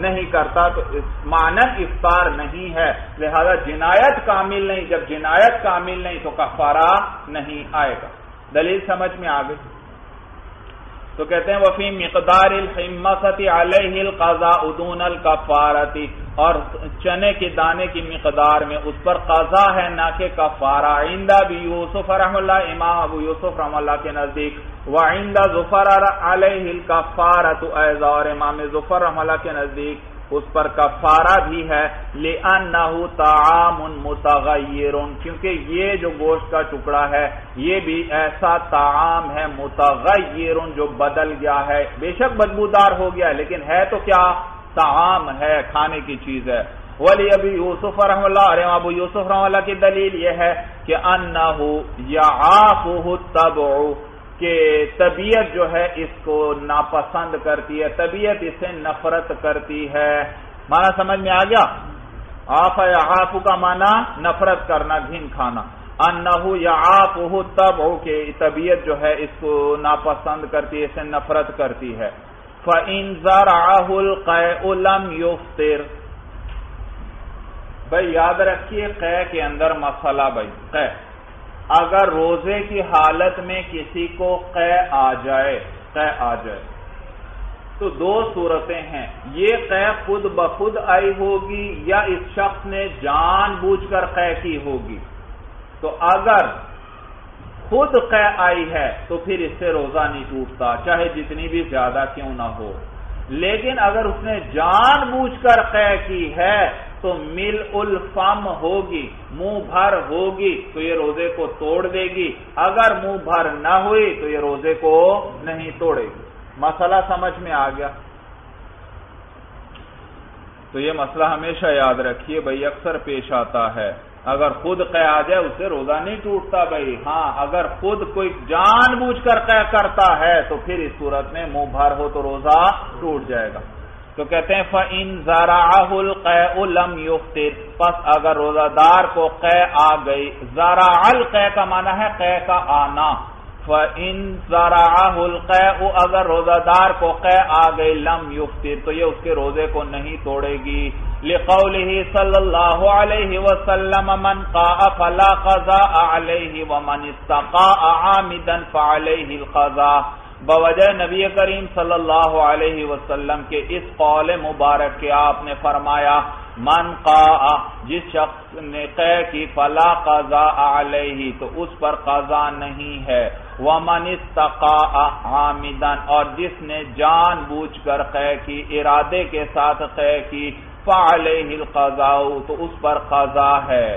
नहीं करता तो मानक इफ्तार नहीं है। लिहाजा जिनायत कामिल नहीं, जब जिनायत कामिल नहीं तो कफारा नहीं आएगा। दलील समझ में आ गई? तो कहते हैं, वफी मकदार हिम्मसती अलहिल कजा उदून कफारती। और चने के दाने की मकदार में उस पर कजा है, ना के कफारा। आइंदा भी यूसुफ रहमल्ला, इमाम अबू यूसुफ रहमल्ला के नज़दीक। व आइंदा जुफर अलहिल कफारत और इमाम जुफर रहमल्ला के नज़दीक। उस पर कफारा भी है ले अन्नहु तामुन मुतगैरुन क्योंकि ये जो गोश्त का टुकड़ा है, ये भी ऐसा ताम है मुतगैरुन जो बदल गया है। बेशक बदबूदार हो गया है लेकिन है तो क्या? ताम है, खाने की चीज़ है। वली अभी यूसुफ रहमल्ला अरे अबू यूसुफ रहमल्ला की दलील यह है कि अन्नहु या तब कि तबीयत जो है इसको नापसंद करती है, तबीयत इसे नफरत करती है। माना समझ में आ गया? आफ या आफू का माना नफरत करना, घिन खाना। अन्नहु या आप तब हो के तबीयत जो है इसको नापसंद करती है, इसे नफरत करती है। फ़िन जराहुल कैलम युफ्तिर। भाई, याद रखिए कै के अंदर मसला भाई, कै। अगर रोज़े की हालत में किसी को कै आ जाए, कै आ जाए। तो दो सूरतें हैं। ये कै खुद ब खुद आई होगी या इस शख्स ने जानबूझकर कै की होगी? तो अगर खुद कै आई है तो फिर इससे रोजा नहीं टूटता, चाहे जितनी भी ज़्यादा क्यों ना हो। लेकिन अगर उसने जानबूझकर कै की है तो मिल उल फम होगी, मुँह भर होगी तो ये रोज़े को तोड़ देगी। अगर मुँह भर न हुई तो ये रोज़े को नहीं तोड़ेगी। मसला समझ में आ गया? तो ये मसला हमेशा याद रखिए भाई, अक्सर पेश आता है। अगर खुद कै आ जाए उससे रोजा नहीं टूटता भाई। हाँ अगर खुद कोई जानबूझकर कै करता है तो फिर इस सूरत में मुँह भर हो तो रोजा टूट जाएगा। तो कहते हैं फ इन जराहुल कैलम युफ्तिर। बस अगर रोजादार को कै आ गई, जराअल कै का माना है कै का आना। फ इन जराहुल कै अगर रोजादार को कै आ गई लम युफ्तिर तो ये उसके रोज़े को नहीं तोड़ेगी। लिकौल सल्लल्लाहु अलैहि वसल्लम, मन का फला कजा अलैहि व इस्तका आमिदन फलैहि कजा बवजह नबी करीम सल्लल्लाहु अलैहि वसल्लम के इस कौल मुबारक के आपने फरमाया, मन का जिस शख्स ने तय की, फला कजा अलैहि तो उस पर कजा नहीं है। व मन इस्तका हामिदन और जिसने जान बूझ कर कै की इरादे के साथ तय की फ़ालहिल कजाऊ तो उस पर कजा है।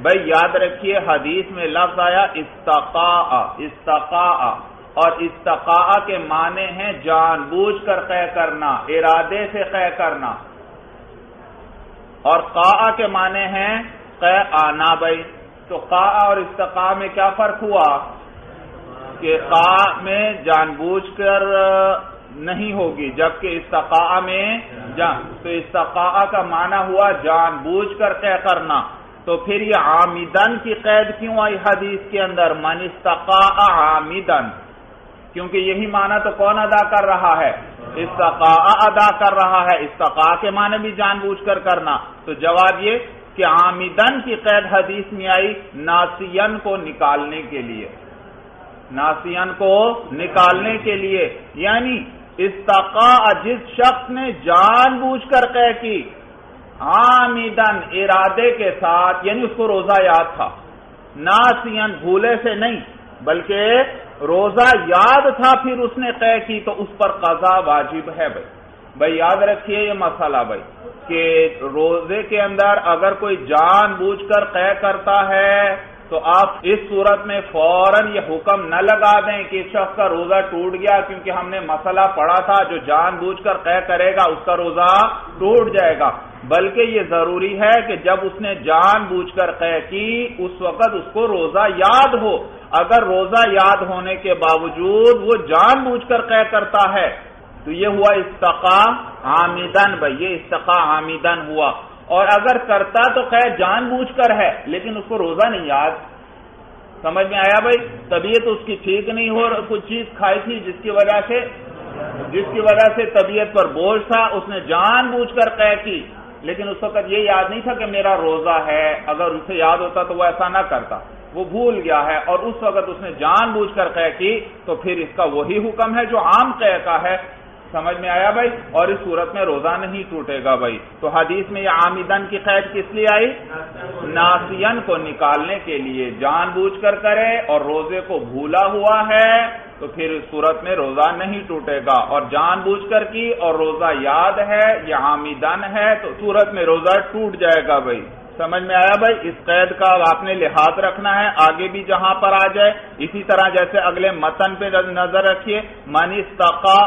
भाई, याद रखिए, हदीस में लफ्ज आया इस्तका इस्तका और इस्तका के माने हैं जानबूझ कर तय करना, इरादे से कह करना। और का के माने हैं कै आना भाई। तो का और इस्तका में क्या फ़र्क हुआ? कि का में जानबूझकर नहीं होगी, जबकि इस्तका में जान तो इस्तका का माना हुआ, जानबूझकर कह करना। तो फिर ये आमिदन की कैद क्यों आई हदीस के अंदर? मन इस्तका आमिदन। क्योंकि यही माना तो कौन अदा कर रहा है? इस्तका अदा कर रहा है। इस्तका के माने भी जानबूझकर करना। तो जवाब ये कि आमिदन की कैद हदीस में आई नासियन को निकालने के लिए। नासियन को निकालने के लिए। यानी इस्तका जिस शख्स ने जानबूझकर कह की आमिदन, इरादे के साथ, यानी उसको रोजा याद था। नासियन भूले से नहीं, बल्कि रोजा याद था, फिर उसने तय की तो उस पर कजा वाजिब है भाई। भाई, याद रखिए ये मसाला भाई, कि रोज़े के अंदर अगर कोई जान बूझ कर तय करता है तो आप इस सूरत में फ़ौरन ये हुक्म न लगा दें कि इस शख्स का रोजा टूट गया, क्योंकि हमने मसला पढ़ा था, जो जानबूझकर तय करेगा, उसका रोजा टूट जाएगा। बल्कि ये ज़रूरी है कि जब उसने जानबूझकर तय की, उस वक्त उसको रोजा याद हो। अगर रोजा याद होने के बावजूद वो जानबूझकर तय करता है तो ये हुआ इस्तका आमिदन भाई, ये इस्तका आमिदन हुआ। और अगर करता तो खैर जानबूझकर है, लेकिन उसको रोजा नहीं याद। समझ में आया भाई? तबीयत उसकी ठीक नहीं हो कुछ चीज़ खाई थी जिसकी वजह से, जिसकी वजह से तबीयत पर बोझ था, उसने जानबूझकर तय की। लेकिन उस वक्त ये याद नहीं था कि मेरा रोजा है। अगर उसे याद होता तो वो ऐसा ना करता। वो भूल गया है और उस वक्त उसने जानबूझकर तय की तो फिर इसका वही हुक्म है जो आम तय का है। समझ में आया भाई? और इस सूरत में रोजा नहीं टूटेगा भाई। तो हदीस में यह आमिदन की कैद किस लिए आई? नासियन को निकालने के लिए। जानबूझकर करे और रोज़े को भूला हुआ है तो फिर इस सूरत में रोजा नहीं टूटेगा। और जानबूझकर की और रोजा याद है या आमिदन है तो सूरत में रोजा टूट जाएगा भाई। समझ में आया भाई? इस कैद का आपने लिहाज रखना है, आगे भी जहाँ पर आ जाए। इसी तरह जैसे अगले मतन पे नज़र रखिए। मनी तका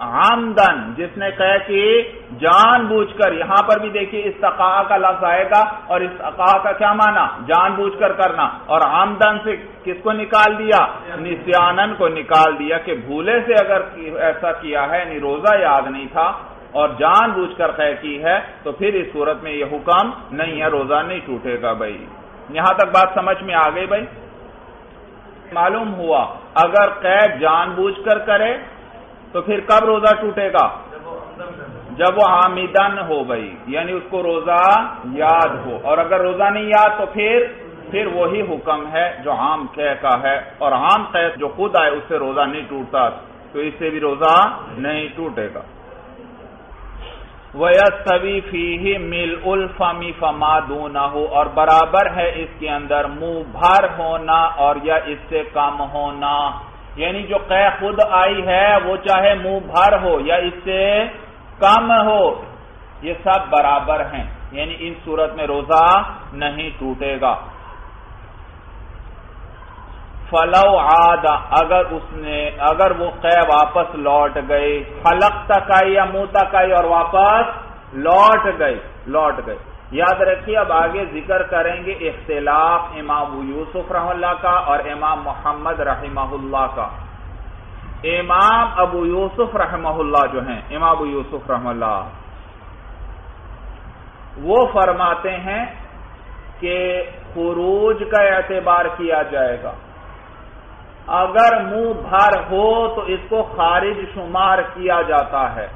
आमदन, जिसने कहे कि जानबूझकर, यहाँ पर भी देखिए, इस तका का लफ्ज आएगा, और इस तका का क्या माना? जानबूझकर करना। और आमदन से किसको निकाल दिया? निस्यानन को निकाल दिया कि भूले से अगर ऐसा किया है, यानी रोजा याद नहीं था, और जानबूझकर कह की है तो फिर इस सूरत में यह हुक्म नहीं है, रोजा नहीं टूटेगा भाई। यहाँ तक बात समझ में आ गई भाई? मालूम हुआ, अगर कैद जानबूझकर करे तो फिर कब रोजा टूटेगा? जब वो हामिदन हो गई यानी उसको रोजा याद हो। और अगर रोजा नहीं याद तो फिर फिर वही हुक्म है जो आम कह का है। और आम कह जो खुद आए उससे रोजा नहीं टूटता तो इससे भी रोजा नहीं टूटेगा। वयस्तवी फ़ी ही मिल उल फमी फमा दूना हो और बराबर है इसके अंदर मुँह भर होना और या इससे कम होना। यानी जो कै खुद आई है, वो चाहे मुँह भर हो या इससे कम हो, ये सब बराबर हैं। यानी इन सूरत में रोजा नहीं टूटेगा। फलव आदा, अगर उसने, अगर वो कै वापस लौट गए, फलक तक आई या मुँह तक आई और वापस लौट गए लौट गए। याद रखिए, अब आगे ज़िक्र करेंगे इख्तलाफ इमाम यूसुफ रहमल्ला का और इमाम मोहम्मद रहीमहुल्ला का। इमाम अबू यूसुफ रहमहुल्ला जो हैं, इमाम अबू यूसुफ रहमल्ला, वो फरमाते हैं कि खुरूज का एतबार किया जाएगा। अगर मुँह भर हो तो इसको खारिज शुमार किया जाता है।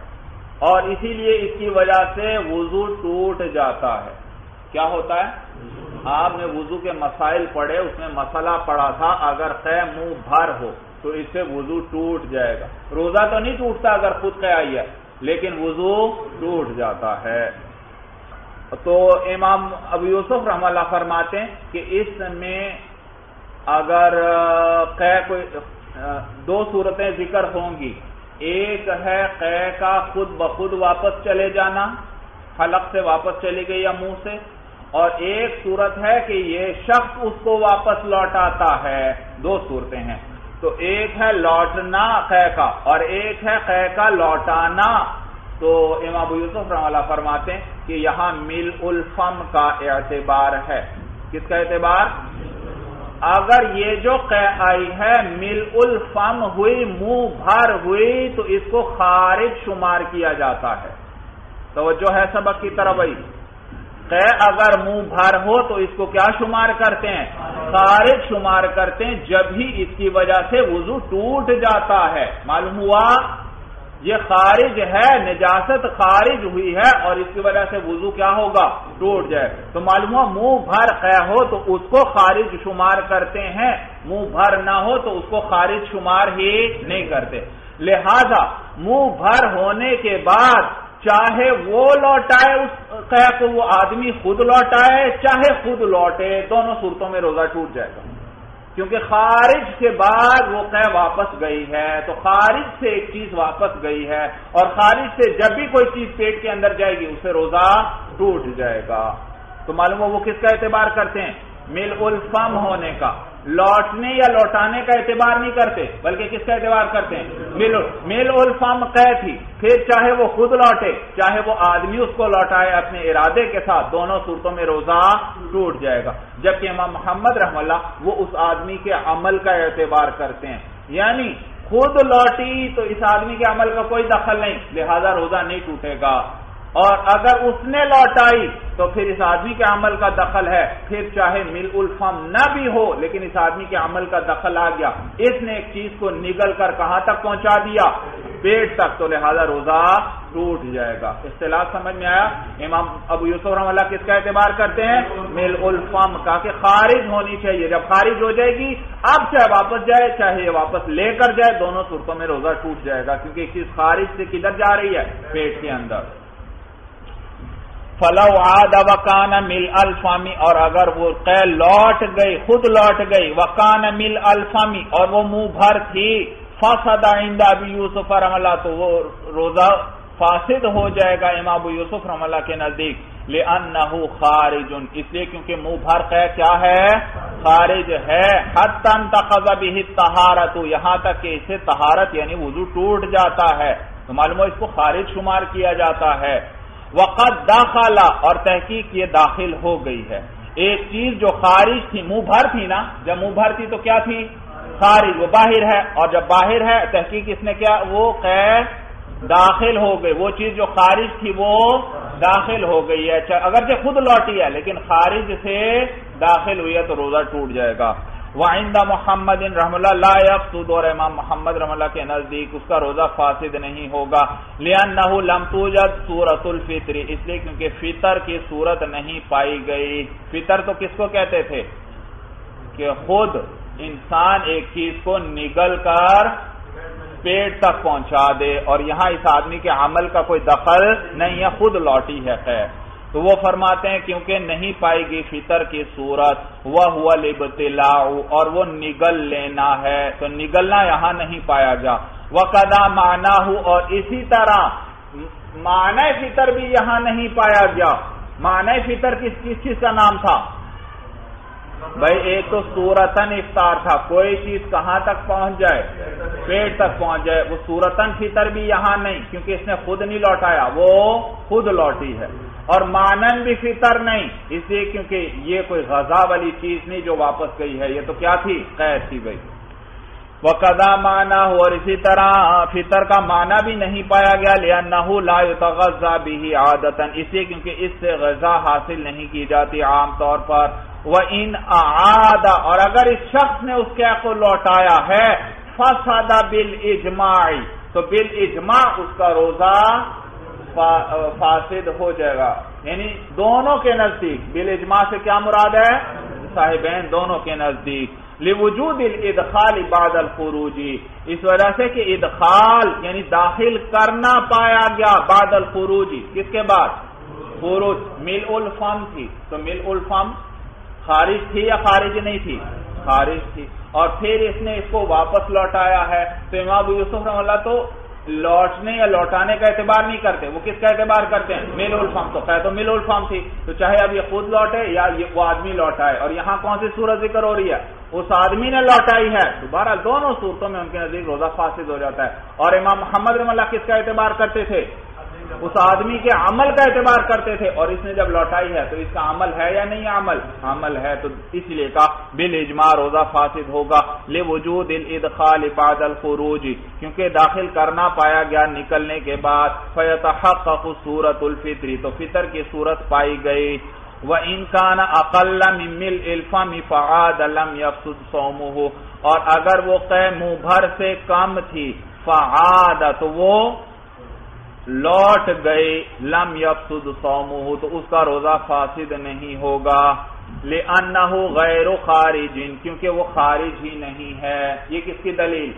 और इसीलिए इसकी वजह से वज़ू टूट जाता है। क्या होता है? आपने वज़ू के मसाइल पढ़े, उसमें मसला पड़ा था, अगर कै मुँह भर हो तो इससे वज़ू टूट जाएगा। रोजा तो नहीं टूटता अगर खुद कै आई है, लेकिन वज़ू टूट जाता है। तो इमाम अब यूसुफ रहमल्ला फरमाते हैं कि इसमें अगर कै कोई दो सूरतें ज़िक्र होंगी एक है कै का खुद ब खुद वापस चले जाना हलक से वापस चली गई या मुँह से। और एक सूरत है कि ये शख्स उसको वापस लौटाता है। दो सूरतें हैं। तो एक है लौटना कै का और एक है कै का लौटाना। तो इमाम यूसुफ रमला फरमाते हैं कि यहाँ मिल उल फम का एतबार है। किसका एतबार? अगर ये जो कह आई है मिल उल फम हुई, मुँह भर हुई तो इसको खारिज शुमार किया जाता है। तो जो है सबक की तरह भाई कह अगर मुँह भर हो तो इसको क्या शुमार करते हैं? खारिज शुमार करते हैं, जब ही इसकी वजह से वज़ू टूट जाता है। मालूम हुआ? ये खारिज है, निजासत खारिज हुई है और इसकी वजह से वज़ू क्या होगा? टूट जाए। तो मालूम हो मुँह भर कै हो तो उसको खारिज शुमार करते हैं। मुँह भर ना हो तो उसको खारिज शुमार ही नहीं करते। लिहाजा, मुँह भर होने के बाद चाहे वो लौटाए उस कै को, वो आदमी खुद लौटाए, चाहे खुद लौटे, दोनों सूरतों में रोजा टूट जाएगा। क्योंकि खारिज के बाद वो कै वापस गई है तो खारिज से एक चीज़ वापस गई है, और खारिज से जब भी कोई चीज़ पेट के अंदर जाएगी, उसे रोजा टूट जाएगा। तो मालूम हो वो किसका एतबार करते हैं? मिल उल फम होने का। लौटने या लौटाने का एतबार नहीं करते, बल्कि किसका एतबार करते हैं? मिल मिल उल फम थी, फिर चाहे वो खुद लौटे, चाहे वो आदमी उसको लौटाए अपने इरादे के साथ, दोनों सूरतों में रोजा टूट जाएगा। जबकि इमाम मोहम्मद रहमल्ला, वो उस आदमी के अमल का एतबार करते हैं। यानी, खुद लौटी तो इस आदमी के अमल का कोई दखल नहीं, लिहाजा रोजा नहीं टूटेगा। और अगर उसने लौटाई तो फिर इस आदमी के अमल का दखल है। फिर चाहे मिल उल्फम न भी हो, लेकिन इस आदमी के अमल का दखल आ गया। इसने एक चीज़ को निगल कर कहाँ तक पहुँचा दिया? पेट तक। तो लिहाजा रोजा टूट जाएगा। इख्तलाफ समझ में आया? इमाम अबू यूसुफ रमल्ला किसका एतबार करते हैं? मिल उल्फम का कि खारिज होनी चाहिए। जब खारिज हो जाएगी, अब चाहे वापस जाए, चाहे वापस लेकर जाए, दोनों सूरतों में रोजा टूट जाएगा। क्योंकि एक चीज़ खारिज से किधर जा रही है? पेट के अंदर। फलव आद वकान मिल अल्फामी, और अगर वो कै लौट गई, खुद लौट गई, वकान मिल अल्फामी, और वो मुँह भर थी, फसद आइंदा अभी यूसुफ रमला तो वो रोजा फासिद हो जाएगा इमाम यूसुफ रमला के नज़दीक। ले अन्नहु खारिजुन, इसलिए क्योंकि मुँह भर कै क्या है? खारिज है। हतन तखजा भी तहारत, यहाँ तक कि इसे तहारत यानी वज़ू टूट जाता है। तो मालूम इसको खारिज शुमार किया जाता है। वक़द दाखला और तहकीक ये दाखिल हो गई है। एक चीज़ जो खारिज थी, मुँह भर थी ना, जब मुँह भर थी तो क्या थी? खारिज, वो बाहिर है और जब बाहिर है, तहकीक इसने क्या, वो कैद दाखिल हो गई। वो चीज़ जो खारिज थी, वो दाखिल हो गई है। अगर जो खुद लौटी है, लेकिन खारिज से दाखिल हुई है तो रोजा टूट जाएगा। वाइंदा मोहम्मद इन रहमसूद और इमाम मोहम्मद रमल्ला के नज़दीक उसका रोजा फासिद नहीं होगा लियान नहू लमतूजद सूरतुल फित्री इसलिए क्योंकि फितर की सूरत नहीं पाई गई फितर तो किसको कहते थे कि खुद इंसान एक चीज़ को निगल कर पेट तक पहुँचा दे और यहाँ इस आदमी के अमल का कोई दखल नहीं है खुद लौटी है खैर तो वो फरमाते हैं, क्योंकि नहीं पाएगी फितर की सूरत, वह हुआ लिबतिलाऊ और वो निगल लेना है। तो निगलना यहाँ नहीं पाया जा। कदा माना हूँ और इसी तरह माना फितर भी यहाँ नहीं पाया गया। माना फितर किस किस चीज़ का नाम था? भाई, एक तो सूरतन इफ्तार था, कोई चीज़ कहाँ तक पहुँच जाए? पेट तक पहुँच जाए। वो सूरतन फितर भी यहाँ नहीं, क्योंकि इसने खुद नहीं लौटाया, वो खुद लौटी है। और मानन भी फितर नहीं। इसलिए क्योंकि ये कोई गजा वाली चीज़ नहीं जो वापस गई है। ये तो क्या थी? कैद थी भाई। वह कदा माना हो और इसी तरह फितर का माना भी नहीं पाया गया। लिया नहू लाजा भी आदतन। इसलिए क्योंकि इससे गजा हासिल नहीं की जाती आमतौर पर। वह इन आदा, और अगर इस शख्स ने उस क्या को लौटाया है, फसादा बिल इजमाई। तो बिल इजमा, उसका रोजा फासिद हो जाएगा। यानी दोनों के नज़दीक, बिल इजमा से क्या मुराद है? साहिबैन, दोनों के नज़दीक। लिवजूद इदखाल इबादल फुरूजी इस वजह से कि इदखाल, यानी दाखिल करना पाया गया बादल फुरूजी किसके बाद? फुरूज मिल उल फम थी। तो मिल उल फम खारिज थी या खारिज नहीं थी? खारिज थी। और फिर इसने इसको वापस लौटाया है। तो इमाम यूसुफ रमल्ला तो लौटने या लौटाने का एतबार नहीं करते। वो किसका एतबार करते हैं? मिल उल्फाम तो। कह तो मिल उल्फाम थी। तो चाहे अब ये खुद लौटे या ये वो आदमी लौटाए। और यहाँ कौन सी सूरत ज़िक्र हो रही है? उस आदमी ने लौटाई है। दोबारा दोनों सूरतों में उनके नज़दीक रोजा फासिद हो जाता है। और इमाम मोहम्मद रमल्ला किसका एतबार करते थे? उस आदमी के अमल का एतबार करते थे और इसने जब लौटाई है तो इसका अमल है या नहीं अमल? अमल है तो इसलिए का बिल इजमा रोजा फासिद होगा, ले वजूद इल खाल इबादल खरूज, क्योंकि दाखिल करना पाया गया निकलने के बाद फयत सूरत उल्फित्री तो फितर की सूरत पाई गई। व इनकान अकल्ला मिल इल्फा मिफाद अलम यफसुद सोमू और अगर वो कै मुँह भर से कम थी फहाद तो वो लौट गए लम यफसुद सोमू तो उसका रोजा फासिद नहीं होगा। ले अन्ना हो गैर खारिजिन, क्योंकि वो खारिज ही नहीं है। ये किसकी दलील?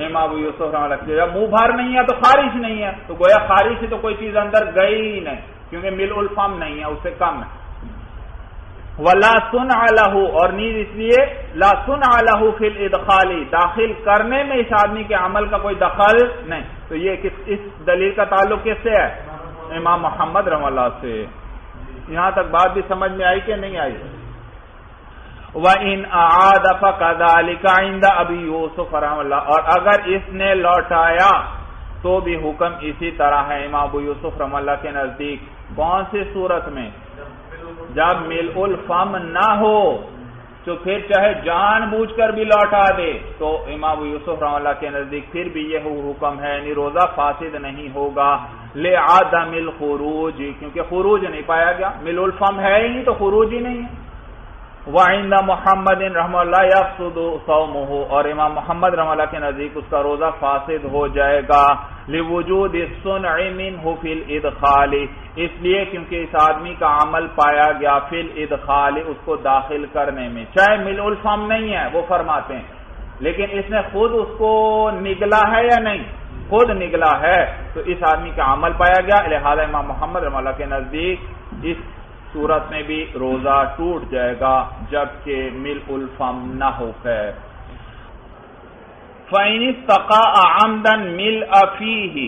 इमाम यूसुफ जब मुँह भर नहीं है तो खारिज नहीं है। तो गोया खारिज से तो कोई चीज़ अंदर गई ही नहीं, क्योंकि मिल उल्फम नहीं है, उससे कम है। वला सुन आलहू और नींद इसलिए, ला सुन आलहू फिल इदखाली, दाखिल करने में इस आदमी के अमल का कोई दखल नहीं। तो ये किस, इस दलील का ताल्लुक किससे है? इमाम मोहम्मद रमल्ला से। यहाँ तक बात भी समझ में आई कि नहीं आई? व इन आदफा कदालिका इंदा अभी यूसुफ रहमल्ला और अगर इसने लौटाया तो भी हुक्म इसी तरह है इमाम अबू यूसुफ रमल्ला के नज़दीक। कौन सी सूरत में? जब मिल उल फम ना हो तो फिर चाहे जान बूझ कर भी लौटा दे। तो इमाम यूसुफ रामला के नज़दीक फिर भी यह हुक्म है रोजा फासिद नहीं होगा। ले आदमिल खरूज, क्योंकि खरूज नहीं पाया गया। मिल उल फम है ही नहीं तो खरूज ही नहीं है। वाइंदा मोहम्मद यफसुद सौमह और इमाम मोहम्मद रमला के नज़दीक उसका रोजा फासिद हो जाएगा। लिवजूद सुन फिल ईद खाली इसलिए क्योंकि इस आदमी का अमल पाया गया फिल ईद खाली उसको दाखिल करने में। चाहे मिल उल्फम नहीं है, वो फरमाते हैं। लेकिन इसने खुद उसको निगला है या नहीं? खुद निगला है। तो इस आदमी का अमल पाया गया। लिहाजा इमाम मोहम्मद रमला के नज़दीक इस सूरत में भी रोजा टूट जाएगा जबकि मिल उल्फम न होकर फैनी तका आमदन मिल अफी ही।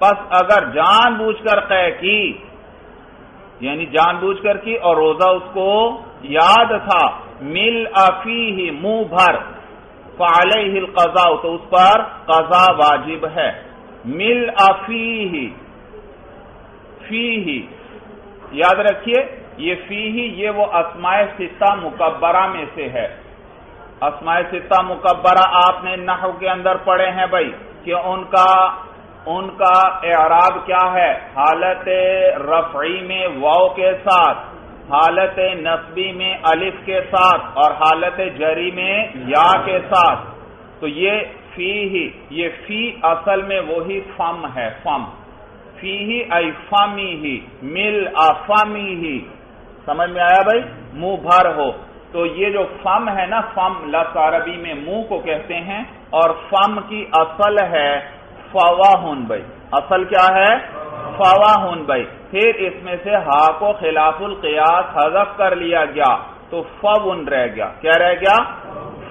बस अगर जानबूझकर कै की, यानी जानबूझकर की और रोजा उसको याद था, मिल अफी ही मुँह भर फाले हिल कजा तो उस पर कजा वाजिब है। मिल अफी ही, फ़ी ही। याद रखिए ये फ़ी ही, ये वो असमाय सिता मुकबरा में से है। असमाय सिता मुकबरा आपने नहव के अंदर पढ़े हैं भाई, कि उनका उनका एराब क्या है? हालत रफी में वाव के साथ, हालत नस्बी में अलिफ के साथ, और हालत जरी में या के साथ। तो ये फ़ी ही, ये फ़ी असल में वही फम है, फम। फ़ी ही अफामी ही, मिल अफामी ही समझ में आया भाई? मुँह भर हो। तो ये जो फम है ना, फम, लफ्ज अरबी में मुँह को कहते हैं, और फम की असल है फवाहन भाई। असल क्या है? फवाहुन भाई। फिर इसमें से हा को खिलाफुल कयास हजफ कर लिया गया तो फवन रह गया। क्या रह गया?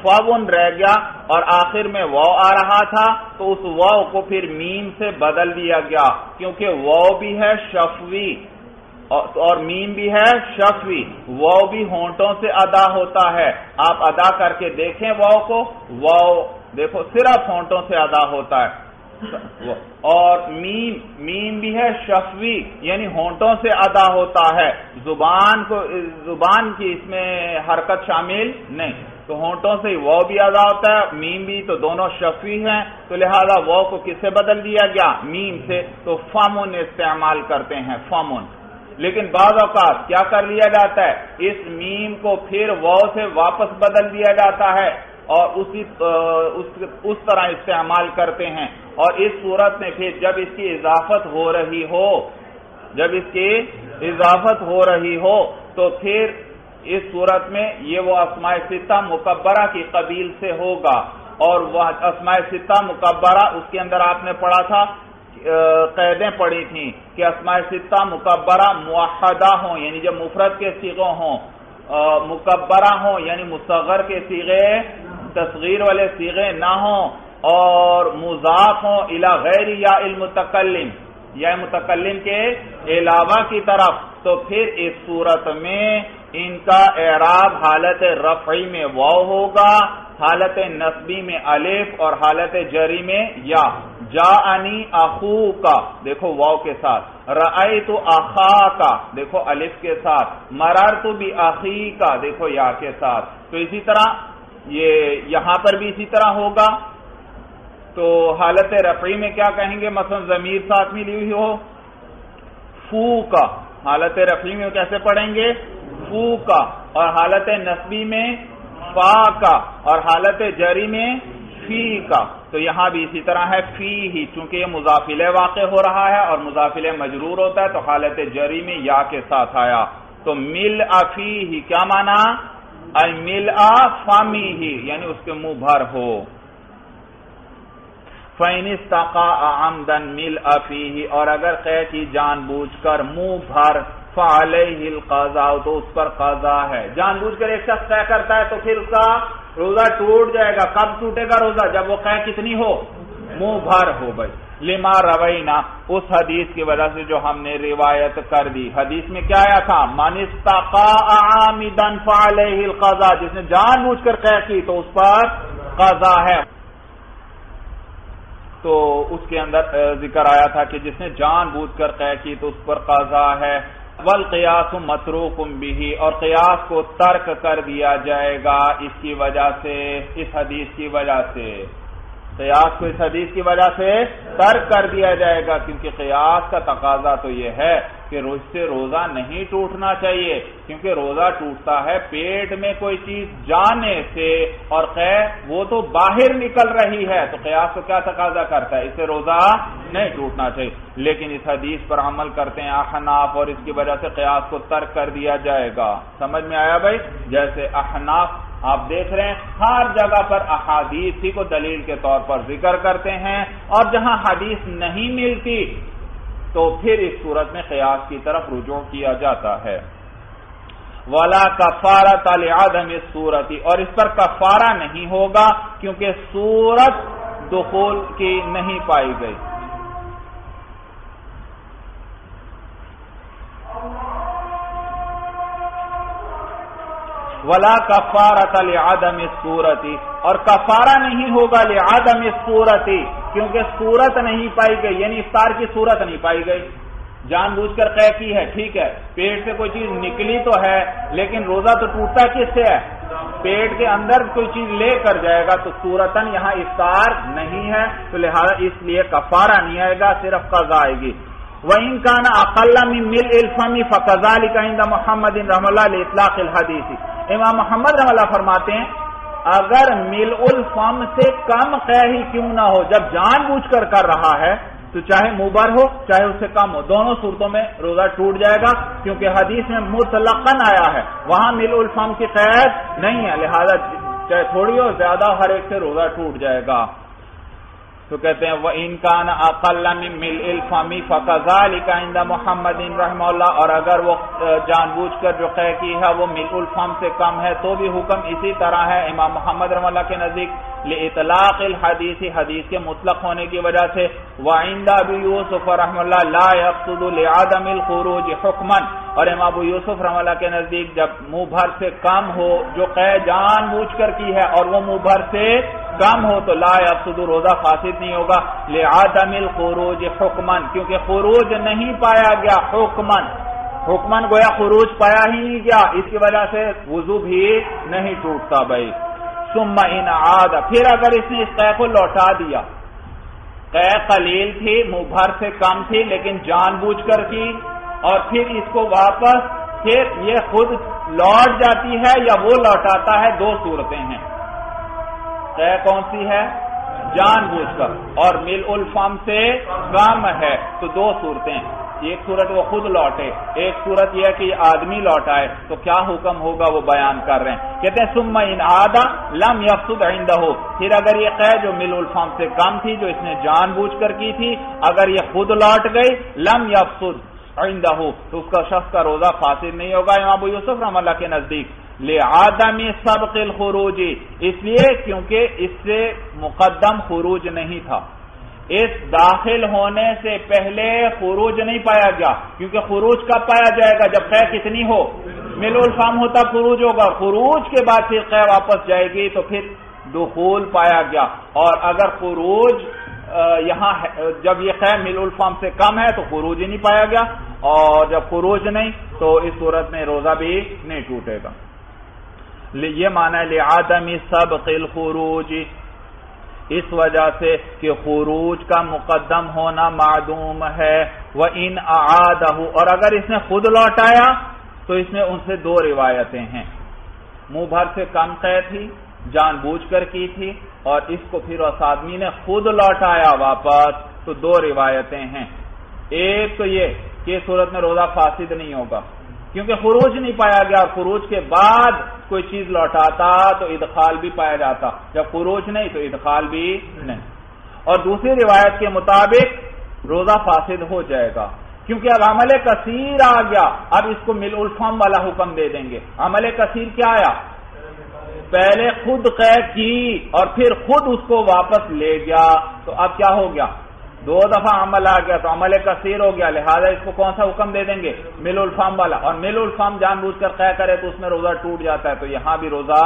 फवन रह गया। और आखिर में वो आ रहा था तो उस वो को फिर मीम से बदल दिया गया, क्योंकि वो भी है शफवी। और, मीम भी है शफवी वो भी होंठों से अदा होता है। आप अदा करके देखें वो को। वो देखो सिर्फ़ होंठों से अदा होता है। और मीम मीम भी है शफवी यानी होंठों से अदा होता है। ज़ुबान को ज़ुबान की इसमें हरकत शामिल नहीं। तो होंठों से वो भी अदा होता है मीम भी तो दोनों शफवी हैं। तो लिहाजा वो को किससे बदल दिया गया? मीम से। तो फमुन इस्तेमाल करते हैं फमुन। लेकिन बाज अवकात क्या कर लिया जाता है? इस मीम को फिर वो से वापस बदल दिया जाता है और उसी उस, उस तरह इस्तेमाल करते हैं। और इस सूरत में फिर जब इसकी इजाफत हो रही हो जब इसकी इजाफत हो रही हो तो फिर इस सूरत में ये वो असमाय सिता मुकबरा की कबील से होगा। और वह असमाय सिता मुकबरा उसके अंदर आपने पढ़ा था कैदें पड़ी थी कि असमाय सिता मुकबरा मुआहदा हो, यानी जब मुफरत के सीगों हों मुकबरा हो, यानी मुसगर के सीगे तस्वीर वाले सीगे ना हो, और मुजाफ हो इला गैर या इलमुतकलिम या मुतकलिम के अलावा की तरफ़ तो फिर इस सूरत में इनका एराब हालत रफ़ी में वाव होगा हालत नस्बी में अलिफ और हालत जरी में या। जा अनी अखू का देखो वाव के साथ। रई तो अखा का देखो अलिफ के साथ। मरार तो भी अखी का देखो या के साथ। तो इसी तरह, ये यहाँ पर भी इसी तरह होगा। तो हालत रफ़ी में क्या कहेंगे? मसलन जमीर साथ में ली हुई हो। फू का हालत रफ़ी में कैसे पढ़ेंगे? फू का और हालत नस्बी में फा का और हालत जरी में फ़ी का तो यहाँ भी इसी तरह है फ़ी ही, चूँकि ये मुजाफिले वाक़ हो रहा है और मुजाफिले मजरूर होता है तो हालत जरी में या के साथ आया। तो मिल अफी ही, क्या माना? आई मिल आ फामी ही, यानी उसके मुँह भर हो। फैनिस्तका आमदन मिल अफी ही, और अगर कै की जानबूझकर मुँह भर फाल हिल कजा तो उस पर कजा है। जानबूझकर एक शख्स तय करता है तो फिर उसका रोजा टूट जाएगा। कब टूटेगा रोजा? जब वो कह कितनी हो? मुँह भर हो भाई। लिमा रवैना, उस हदीस की वजह से जो हमने रिवायत कर दी। हदीस में क्या आया था? मानिस्तका आमिदन फाल हिल कजा, जिसने जानबूझकर कै की तो उस पर कजा है। तो उसके अंदर ज़िक्र आया था कि जिसने जान बूझ कर तय की तो उस पर काजा है। वल कयास मतरूकुम भी और कयास को तर्क कर दिया जाएगा इसकी वजह से, इस हदीस की वजह से। कयास को इस हदीस की वजह से तर्क कर दिया जाएगा, क्योंकि कयास का तकाजा तो यह है। कि रोज से रोजा नहीं टूटना चाहिए, क्योंकि रोजा टूटता है पेट में कोई चीज़ जाने से, और कै वो तो बाहर निकल रही है तो कयास को क्या तकाजा करता है? इससे रोजा नहीं टूटना चाहिए। लेकिन इस हदीस पर अमल करते हैं, अहनाफ, और इसकी वजह से कयास को तर्क कर दिया जाएगा। समझ में आया भाई? जैसे अहनाफ, आप देख रहे हैं, हर जगह पर अहादीस ही को दलील के तौर पर ज़िक्र करते हैं, और जहाँ हदीस नहीं मिलती तो फिर इस सूरत में कयास की तरफ़ रुजू किया जाता है। वाला कफारा तल आदम इस सूरती, और इस पर कफारा नहीं होगा, क्योंकि सूरत दुखोल की नहीं पाई गई। वला तल आदम सूरती। और कफारा नहीं होगा ले आदम सूरती, क्योंकि सूरत नहीं पाई गई, यानी इफ्तार की सूरत नहीं पाई गई। जानबूझकर कह की है, ठीक है, पेट से कोई चीज़ निकली तो है, लेकिन रोजा तो टूटता किससे है? पेट के अंदर कोई चीज़ ले कर जाएगा तो सूरतन यहाँ इफ्तार नहीं है तो लिहाजा इसलिए कफारा नहीं आएगा, सिर्फ़ कजा आएगी। वहीं का ना अकल्ला मिल इल्फमी फ़जाली का मोहम्मद रहमल्ला इतलाक हदीसी। इमाम मोहम्मद रमला फरमाते हैं, अगर मिल उल फम से कम कह ही क्यों ना हो, जब जानबूझकर कर रहा है तो चाहे मुबर हो, चाहे उससे कम हो, दोनों सूरतों में रोजा टूट जाएगा, क्योंकि हदीस में मुतलकन आया है, वहाँ मिल उल फम की कैद नहीं है, लिहाजा चाहे थोड़ी हो, ज़्यादा हर एक से रोजा टूट जाएगा। तो कहते हैं, वह इनकान अकल्लामी फ़कज़ालिका मोहम्मद रहमल्ला और अगर वो जानबूझकर जो कह की है, वो मिल फम से कम है तो भी हुक्म इसी तरह है, इमाम मोहम्मद रहमल्ला के नज़दीक इतलाक हदीसी, हदीस के मुतलक होने की वजह से वाइंदा अबू यूसुफ रहमल्ला लादमिल खरूज हुक्मन। और इमाम अबू यूसुफ रमला के नज़दीक जब मुँह भर से कम हो, जो कह जानबूझ कर की है और वो मुँह भर से कम हो तो ला अफसुदू रोजा फासिद नहीं होगा। ले आदमिल खरूज हुक्मन, क्योंकि खरूज नहीं पाया गया हुक्मन। हुक्मन गोया खरूज पाया ही नहीं गया। इसकी वजह से वज़ू भी नहीं टूटता भाई। सुम्मा इन आद। फिर अगर इसने इस कै को लौटा दिया। कै कलील थी, मुँह भर से कम थी, लेकिन जानबूझकर की और फिर इसको वापस फिर ये खुद लौट जाती है या वो लौटाता है, दो सूरतें हैं। तय कौन सी है? जानबूझकर। और मिल उल फम से कम है तो दो सूरतें एक सूरत वो खुद लौटे, एक सूरत यह कि आदमी लौटाए तो क्या हुक्म होगा वो बयान कर रहे हैं। कहते हैं, सुम्मा इन आदा लम यफसुद आइंदा हो फिर अगर ये कै जो मिल उल फम से कम थी, जो इसने जानबूझकर की थी, अगर ये खुद लौट गई, लम यफसुद। आइंदा हो तो उसका शख्स का रोजा फासिद नहीं होगा इमाम अबू यूसुफ रमल्ला के नज़दीक ले आदमी सबकिल खरूजी इसलिए क्योंकि इससे मुकदम खरूज नहीं था इस दाखिल होने से पहले खरूज नहीं पाया गया क्योंकि खरूज कब पाया जाएगा जब कै कितनी हो मिलुल फाम होता खरूज होगा खरूज के बाद फिर कै वापस जाएगी तो फिर दुखूल पाया गया और अगर खरूज यहाँ जब ये खैर मिलुल फाम से कम है तो खरूज ही नहीं पाया गया और जब खरूज नहीं तो इस सूरत में रोजा भी नहीं टूटेगा। ये माना ले आदमी सब किल खरूज। इस वजह से कि खरूज का मुकदम होना मादूम है। वह इन आदहू और अगर इसने खुद लौटाया तो इसमें उनसे दो रिवायतें हैं। मुँह भर से कम तय थी जानबूझकर की थी और इसको फिर उस आदमी ने खुद लौटाया वापस। तो दो रिवायतें हैं। एक तो ये कि सूरत में रोजा फासिद नहीं होगा, क्योंकि खरूज नहीं पाया गया और खरूज के बाद कोई चीज़ लौटाता तो इदखाल भी पाया जाता। जब खरूज नहीं तो इदखाल भी नहीं। और दूसरी रिवायत के मुताबिक रोजा फासिद हो जाएगा, क्योंकि अब अमल कसीर आ गया। अब इसको मिल उल्फाम वाला हुक्म दे देंगे। अमल कसीर क्या आया? पहले खुद कैद की और फिर खुद उसको वापस ले गया। तो अब क्या हो गया? दो दफ़ा अमल आ गया तो अमल कसीर हो गया। लिहाजा इसको कौन सा हुक्म दे देंगे? मिल उल्फाम वाला। और मिल उल्फाम जानबूझकर तय करे तो उसमें रोजा टूट जाता है तो यहाँ भी रोजा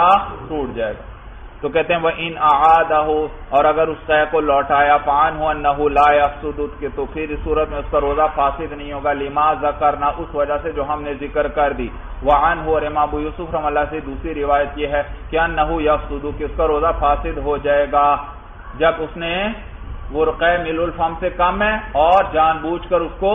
टूट जाएगा। तो कहते हैं, वह इन आदा हो और अगर उस तय को लौटाया पान हो नहू लाफसुद के तो फिर इस सूरत में उसका रोजा फासिद नहीं होगा। लिमाज करना उस वजह से जो हमने ज़िक्र कर दी। वह अन हो रेमाबू यूसुफ रमल्ला से दूसरी रिवायत यह है कि अन नहू यफसुदू, कि उसका रोजा फासिद हो जाएगा। जब उसने वो रुकै मिल फम से कम है और जानबूझकर उसको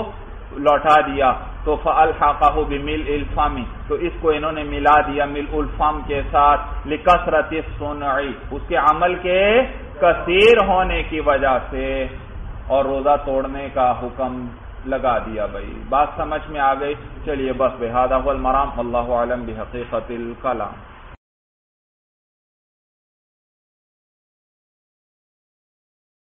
लौटा दिया। तो फ़ल हाका मिल इल्फामी तो इसको इन्होंने मिला दिया मिल उल्फाम के साथ, लिकसरत सुनई, उसके अमल के कसीर होने की वजह से, और रोजा तोड़ने का हुक्म लगा दिया भाई। बात समझ में आ गई? चलिए, बस बेहादा मराम अल्लाह आलम भी कलाम।